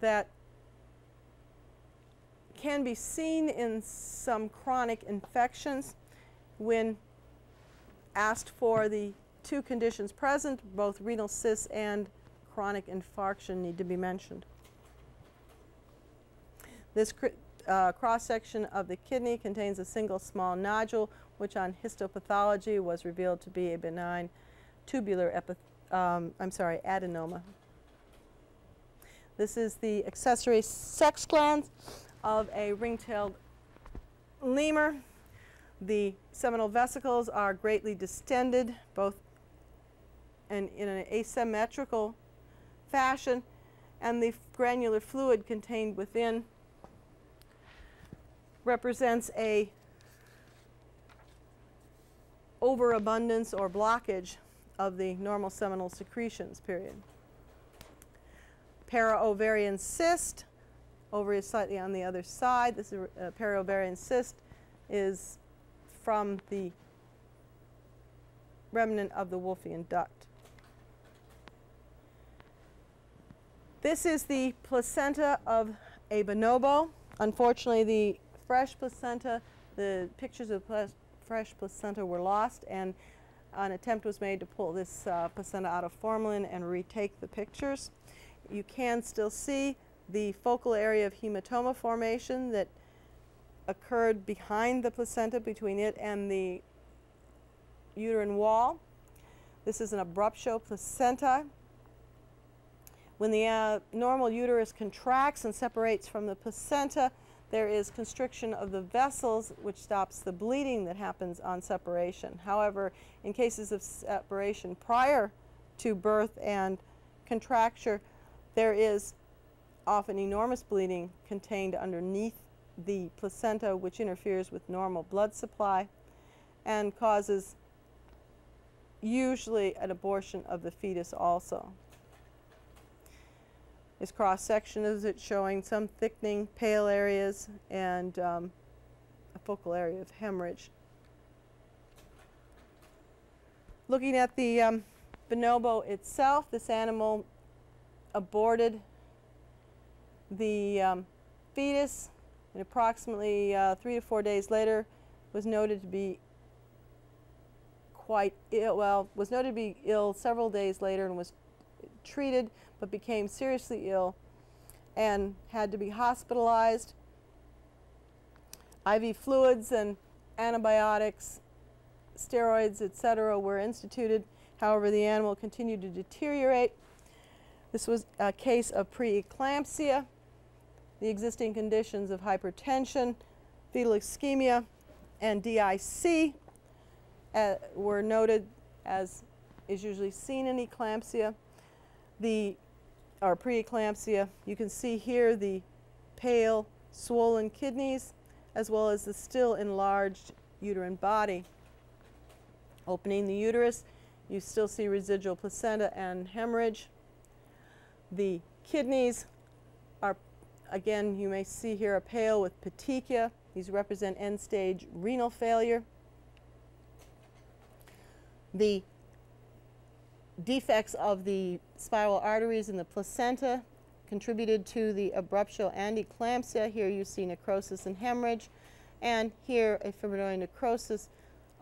that can be seen in some chronic infections when asked for the two conditions present, both renal cysts and chronic infarction need to be mentioned. This uh, cross-section of the kidney contains a single small nodule, which on histopathology was revealed to be a benign tubular um, I'm sorry, adenoma. This is the accessory sex glands of a ring-tailed lemur. The seminal vesicles are greatly distended, both in, in an asymmetrical fashion, and the granular fluid contained within represents a overabundance or blockage of the normal seminal secretions, period. Para-ovarian cyst, ovary is slightly on the other side. This is uh, a, a para-ovarian cyst is from the remnant of the Wolffian duct. This is the placenta of a bonobo. Unfortunately, the fresh placenta, the pictures of the fresh placenta were lost and an attempt was made to pull this uh, placenta out of formalin and retake the pictures. You can still see the focal area of hematoma formation that occurred behind the placenta between it and the uterine wall. This is an abruptio placenta. When the uh, normal uterus contracts and separates from the placenta, there is constriction of the vessels, which stops the bleeding that happens on separation. However, in cases of separation prior to birth and contracture, there is often enormous bleeding contained underneath the placenta, which interferes with normal blood supply and causes usually an abortion of the fetus also. This cross section is it showing some thickening, pale areas, and um, a focal area of hemorrhage. Looking at the um, bonobo itself, this animal aborted the um, fetus and approximately uh, three to four days later was noted to be quite ill, well, was noted to be ill several days later and was treated but became seriously ill and had to be hospitalized. IV fluids and antibiotics, steroids, etc. were instituted. However, the animal continued to deteriorate. This was a case of preeclampsia, the existing conditions of hypertension, fetal ischemia, and DIC uh, were noted as is usually seen in eclampsia the or preeclampsia, you can see here the pale, swollen kidneys, as well as the still enlarged uterine body. Opening the uterus, you still see residual placenta and hemorrhage. The kidneys are, again, you may see here a pale with petechia. These represent end-stage renal failure. The defects of the spiral arteries in the placenta contributed to the abruptio and eclampsia. Here you see necrosis and hemorrhage, and here a fibrinoid necrosis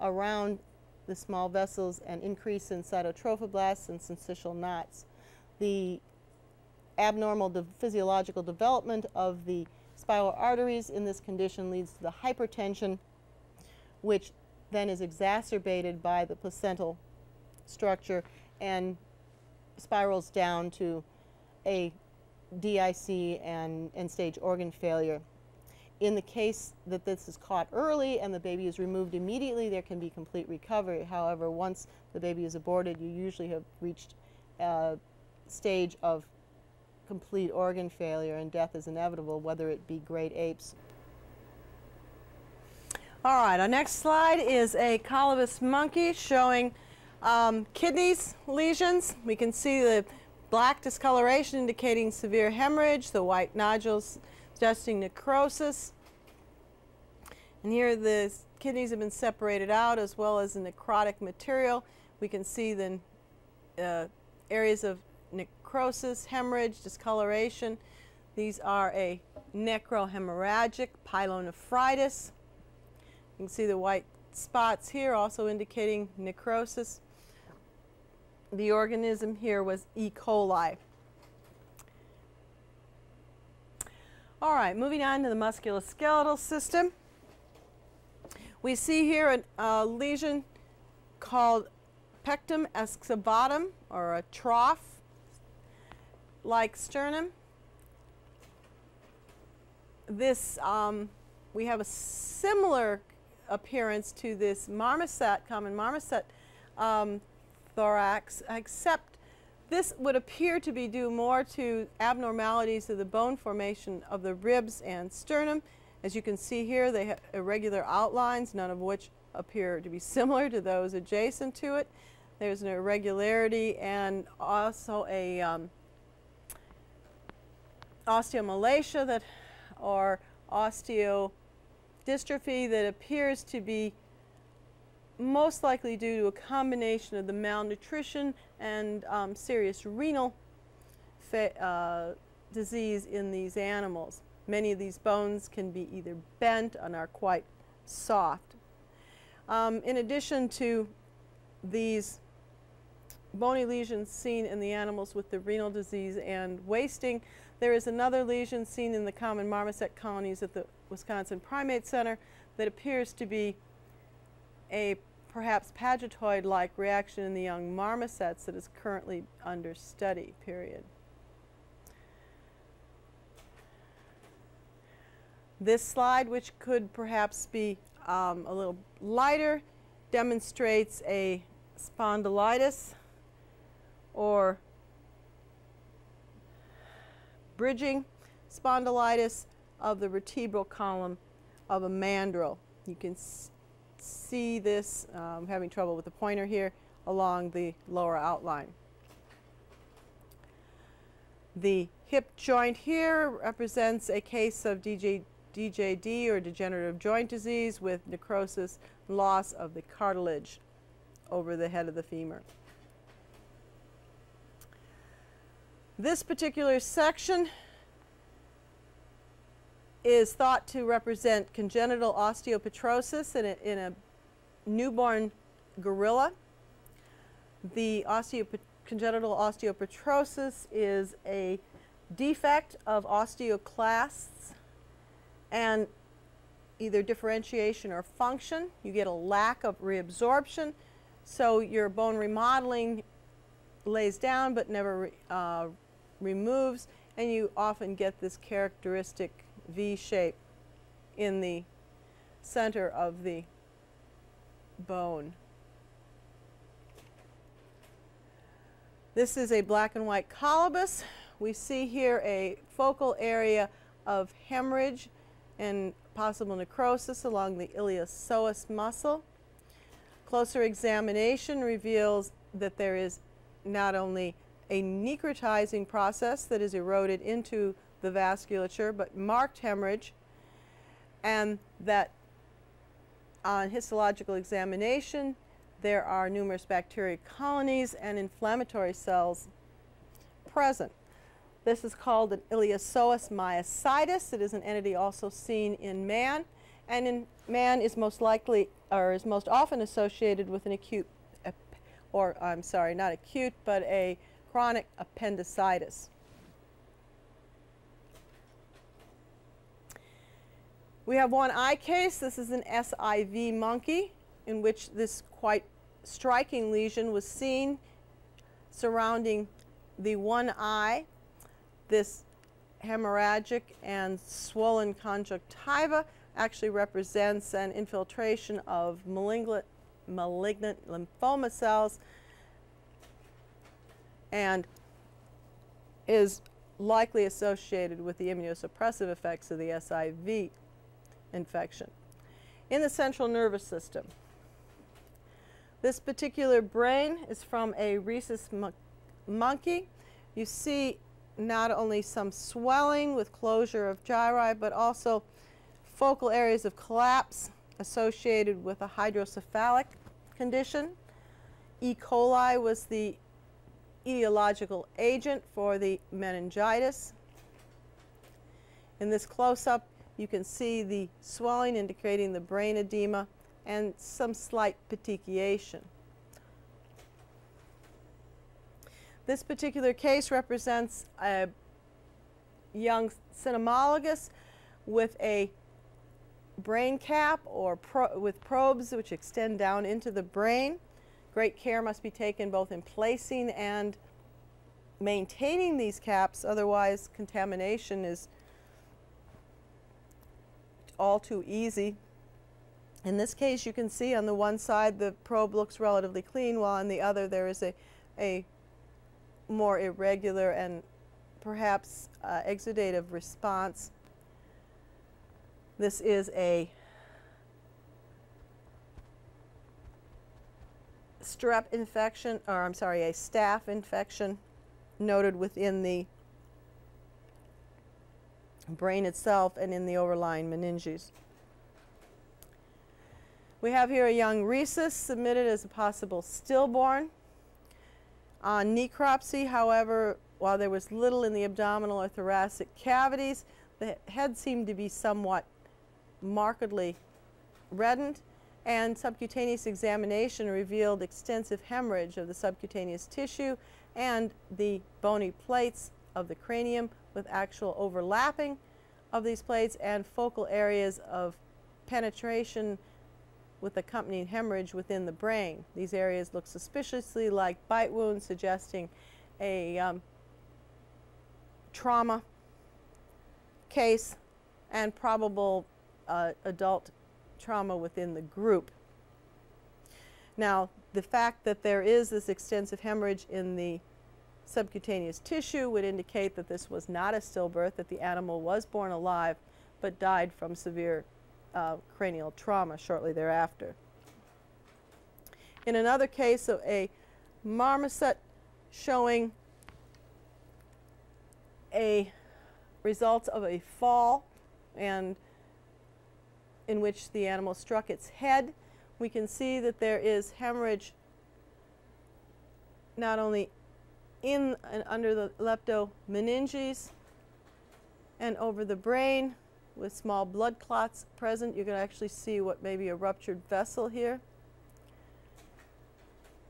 around the small vessels and increase in cytotrophoblasts and syncytial knots. The abnormal de physiological development of the spiral arteries in this condition leads to the hypertension, which then is exacerbated by the placental structure and spirals down to a DIC and end-stage organ failure. In the case that this is caught early and the baby is removed immediately, there can be complete recovery. However, once the baby is aborted, you usually have reached a stage of complete organ failure and death is inevitable, whether it be great apes. All right, our next slide is a colobus monkey showing um, kidneys lesions, we can see the black discoloration indicating severe hemorrhage, the white nodules suggesting necrosis. And here the kidneys have been separated out as well as the necrotic material. We can see the uh, areas of necrosis, hemorrhage, discoloration. These are a necrohemorrhagic pyelonephritis. You can see the white spots here also indicating necrosis. The organism here was E. coli. All right, moving on to the musculoskeletal system. We see here a, a lesion called pectus excavatum, or a trough like sternum. This, um, we have a similar appearance to this marmoset, common marmoset um, thorax, except this would appear to be due more to abnormalities of the bone formation of the ribs and sternum as you can see here, they have irregular outlines, none of which appear to be similar to those adjacent to it. There's an irregularity and also a um, osteomalacia that, or osteodystrophy that appears to be most likely due to a combination of the malnutrition and um, serious renal uh, disease in these animals. Many of these bones can be either bent and are quite soft. Um, in addition to these bony lesions seen in the animals with the renal disease and wasting, there is another lesion seen in the common marmoset colonies at the Wisconsin Primate Center that appears to be a perhaps pagetoid-like reaction in the young marmosets that is currently under study, period. This slide, which could perhaps be um, a little lighter, demonstrates a spondylitis or bridging spondylitis of the vertebral column of a mandrill. You can see this, um, having trouble with the pointer here, along the lower outline. The hip joint here represents a case of DJ, DJD or degenerative joint disease with necrosis, loss of the cartilage over the head of the femur. This particular section is thought to represent congenital osteopetrosis in a, in a newborn gorilla. The congenital osteopetrosis is a defect of osteoclasts and either differentiation or function. You get a lack of reabsorption, so your bone remodeling lays down but never uh, removes, and you often get this characteristic V shape in the center of the bone. This is a black and white colobus. We see here a focal area of hemorrhage and possible necrosis along the iliopsoas muscle. Closer examination reveals that there is not only a necrotizing process that is eroded into the vasculature, but marked hemorrhage, and that on histological examination, there are numerous bacteria colonies and inflammatory cells present. This is called an iliopsoas myositis. It is an entity also seen in man, and in man is most likely or is most often associated with an acute, or I'm sorry, not acute, but a chronic appendicitis. We have one eye case. This is an SIV monkey in which this quite striking lesion was seen surrounding the one eye this hemorrhagic and swollen conjunctiva actually represents an infiltration of malignant, malignant lymphoma cells and is likely associated with the immunosuppressive effects of the SIV infection. In the central nervous system, this particular brain is from a rhesus monkey. You see not only some swelling with closure of gyri, but also focal areas of collapse associated with a hydrocephalic condition. E. coli was the etiological agent for the meningitis. In this close-up, you can see the swelling indicating the brain edema and some slight petechiation. This particular case represents a young cynomolgus with a brain cap or pro with probes which extend down into the brain. Great care must be taken both in placing and maintaining these caps, otherwise contamination is all too easy. In this case, you can see on the one side the probe looks relatively clean, while on the other there is a, a more irregular and perhaps uh, exudative response. This is a strep infection, or I'm sorry, a staph infection noted within the brain itself and in the overlying meninges. We have here a young rhesus submitted as a possible stillborn. On necropsy, however, while there was little in the abdominal or thoracic cavities, the head seemed to be somewhat markedly reddened and subcutaneous examination revealed extensive hemorrhage of the subcutaneous tissue and the bony plates of the cranium with actual overlapping of these plates and focal areas of penetration with accompanying hemorrhage within the brain. These areas look suspiciously like bite wounds, suggesting a um, trauma case and probable uh, adult trauma within the group. Now, the fact that there is this extensive hemorrhage in the subcutaneous tissue would indicate that this was not a stillbirth, that the animal was born alive but died from severe uh, cranial trauma shortly thereafter. In another case of a marmoset showing a results of a fall and in which the animal struck its head, we can see that there is hemorrhage not only in and under the leptomeninges and over the brain with small blood clots present. You can actually see what may be a ruptured vessel here.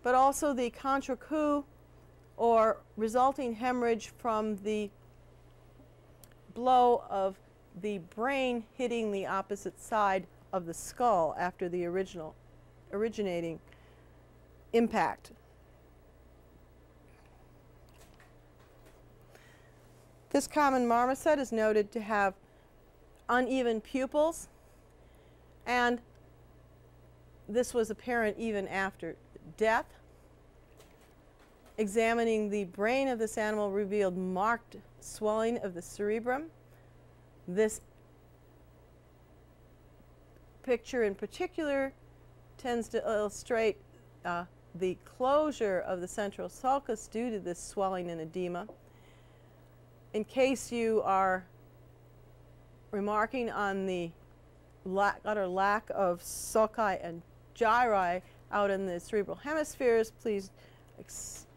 But also the contre-coup or resulting hemorrhage from the blow of the brain hitting the opposite side of the skull after the original originating impact. This common marmoset is noted to have uneven pupils and this was apparent even after death. Examining the brain of this animal revealed marked swelling of the cerebrum. This picture in particular tends to illustrate uh, the closure of the central sulcus due to this swelling and edema in case you are remarking on the lack, utter lack of sulci and gyri out in the cerebral hemispheres, please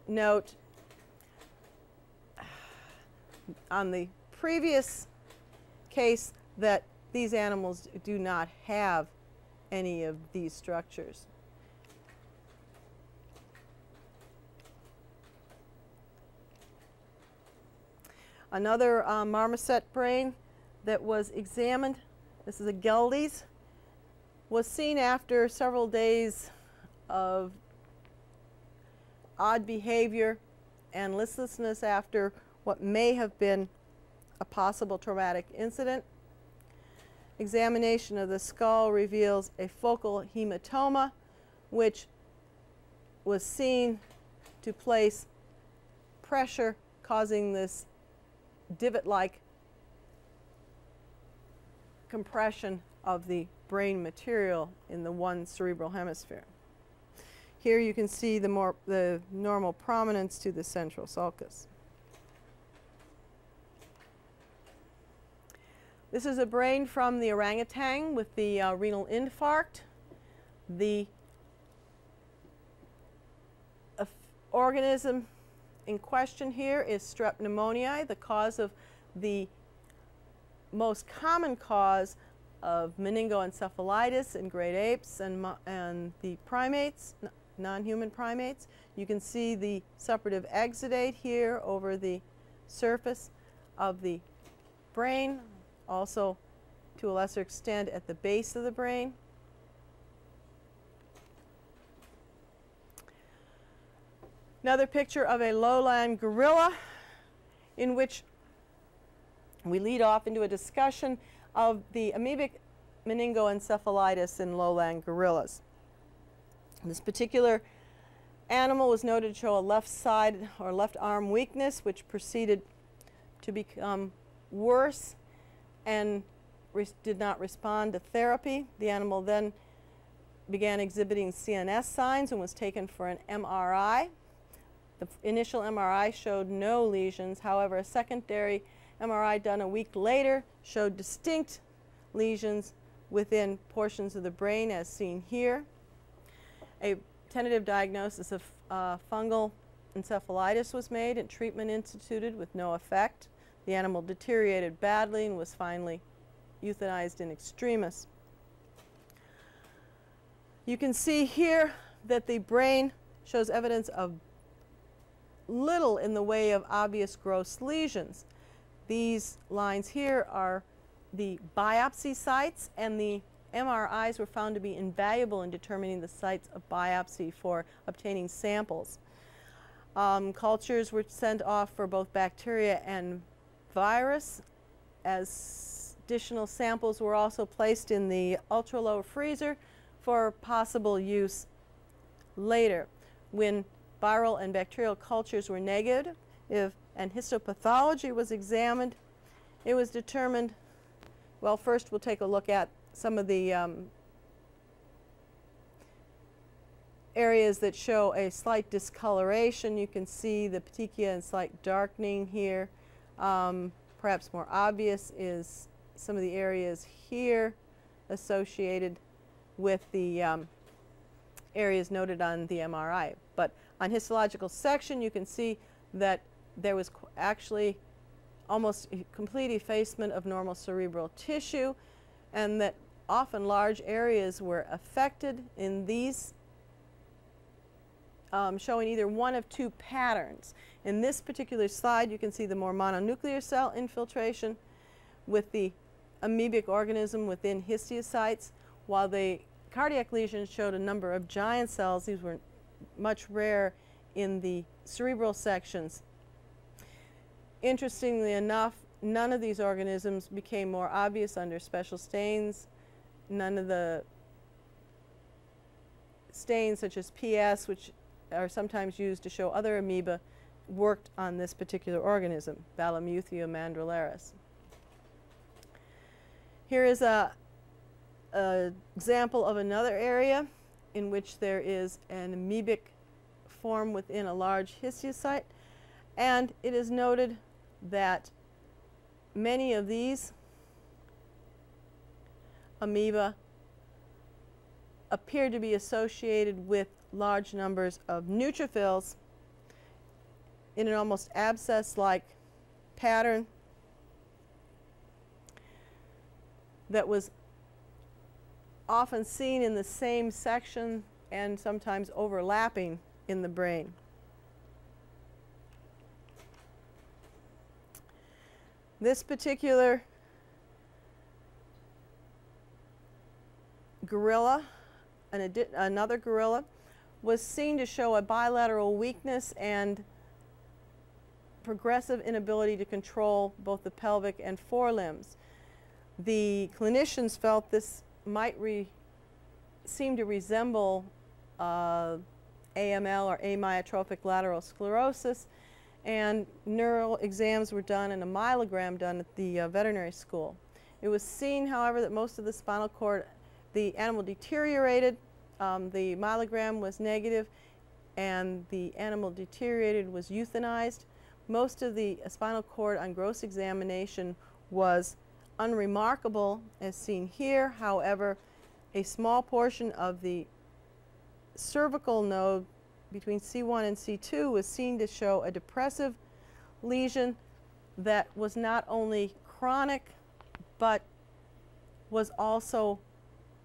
note on the previous case that these animals do not have any of these structures. Another uh, marmoset brain that was examined, this is a Goeldi's, was seen after several days of odd behavior and listlessness after what may have been a possible traumatic incident. Examination of the skull reveals a focal hematoma, which was seen to place pressure causing this divot-like compression of the brain material in the one cerebral hemisphere. Here you can see the, more, the normal prominence to the central sulcus. This is a brain from the orangutan with the uh, renal infarct. The uh, organism in question here is strep pneumoniae, the cause of the most common cause of meningoencephalitis in great apes and, and the primates, non-human primates. You can see the suppurative exudate here over the surface of the brain, also to a lesser extent at the base of the brain. Another picture of a lowland gorilla in which we lead off into a discussion of the amoebic meningoencephalitis in lowland gorillas. This particular animal was noted to show a left side or left arm weakness which proceeded to become worse and did not respond to therapy. The animal then began exhibiting CNS signs and was taken for an MRI. The initial MRI showed no lesions. However, a secondary MRI done a week later showed distinct lesions within portions of the brain as seen here. A tentative diagnosis of uh, fungal encephalitis was made and treatment instituted with no effect. The animal deteriorated badly and was finally euthanized in extremis. You can see here that the brain shows evidence of little in the way of obvious gross lesions. These lines here are the biopsy sites and the MRIs were found to be invaluable in determining the sites of biopsy for obtaining samples. Um, cultures were sent off for both bacteria and virus as additional samples were also placed in the ultra low freezer for possible use later. When viral and bacterial cultures were negative if, and histopathology was examined, it was determined, well, first we'll take a look at some of the um, areas that show a slight discoloration. You can see the petechia and slight darkening here. Um, perhaps more obvious is some of the areas here associated with the um, areas noted on the MRI. But on histological section, you can see that there was actually almost complete effacement of normal cerebral tissue and that often large areas were affected in these um, showing either one of two patterns. In this particular slide, you can see the more mononuclear cell infiltration with the amoebic organism within histiocytes, while the cardiac lesions showed a number of giant cells. These were much rare in the cerebral sections. Interestingly enough, none of these organisms became more obvious under special stains. None of the stains such as PAS, which are sometimes used to show other amoeba, worked on this particular organism, Balamuthia mandrillaris. Here is a, a example of another area in which there is an amoebic form within a large histiocyte. And it is noted that many of these amoeba appear to be associated with large numbers of neutrophils in an almost abscess-like pattern that was often seen in the same section and sometimes overlapping in the brain. This particular gorilla, an another gorilla, was seen to show a bilateral weakness and progressive inability to control both the pelvic and forelimbs. The clinicians felt this might seem to resemble uh, AML or amyotrophic lateral sclerosis and neural exams were done and a myelogram done at the uh, veterinary school. It was seen, however, that most of the spinal cord, the animal deteriorated, um, the myelogram was negative, and the animal deteriorated was euthanized. Most of the spinal cord on gross examination was unremarkable as seen here. However, a small portion of the cervical node between C1 and C2 was seen to show a depressive lesion that was not only chronic but was also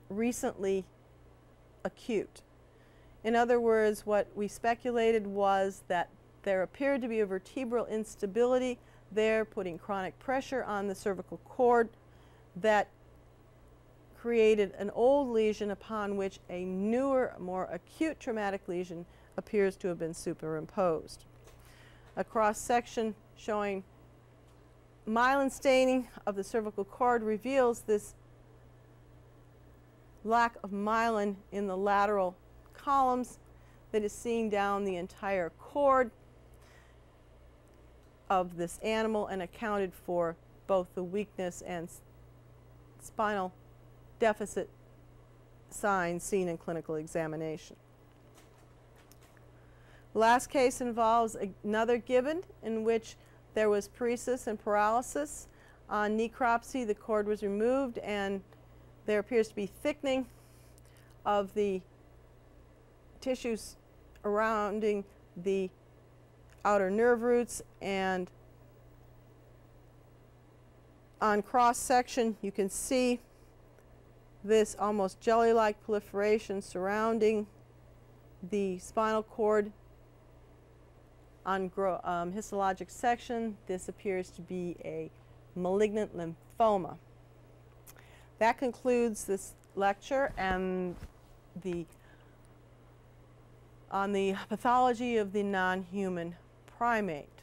recently acute. In other words, what we speculated was that there appeared to be a vertebral instability there, putting chronic pressure on the cervical cord that created an old lesion upon which a newer, more acute traumatic lesion appears to have been superimposed. A cross section showing myelin staining of the cervical cord reveals this lack of myelin in the lateral columns that is seen down the entire cord of this animal and accounted for both the weakness and spinal deficit signs seen in clinical examination. Last case involves another gibbon in which there was paresis and paralysis. On necropsy, the cord was removed and there appears to be thickening of the tissues surrounding the outer nerve roots and on cross section you can see this almost jelly-like proliferation surrounding the spinal cord on um, histologic section this appears to be a malignant lymphoma. That concludes this lecture and the on the pathology of the non-human primate.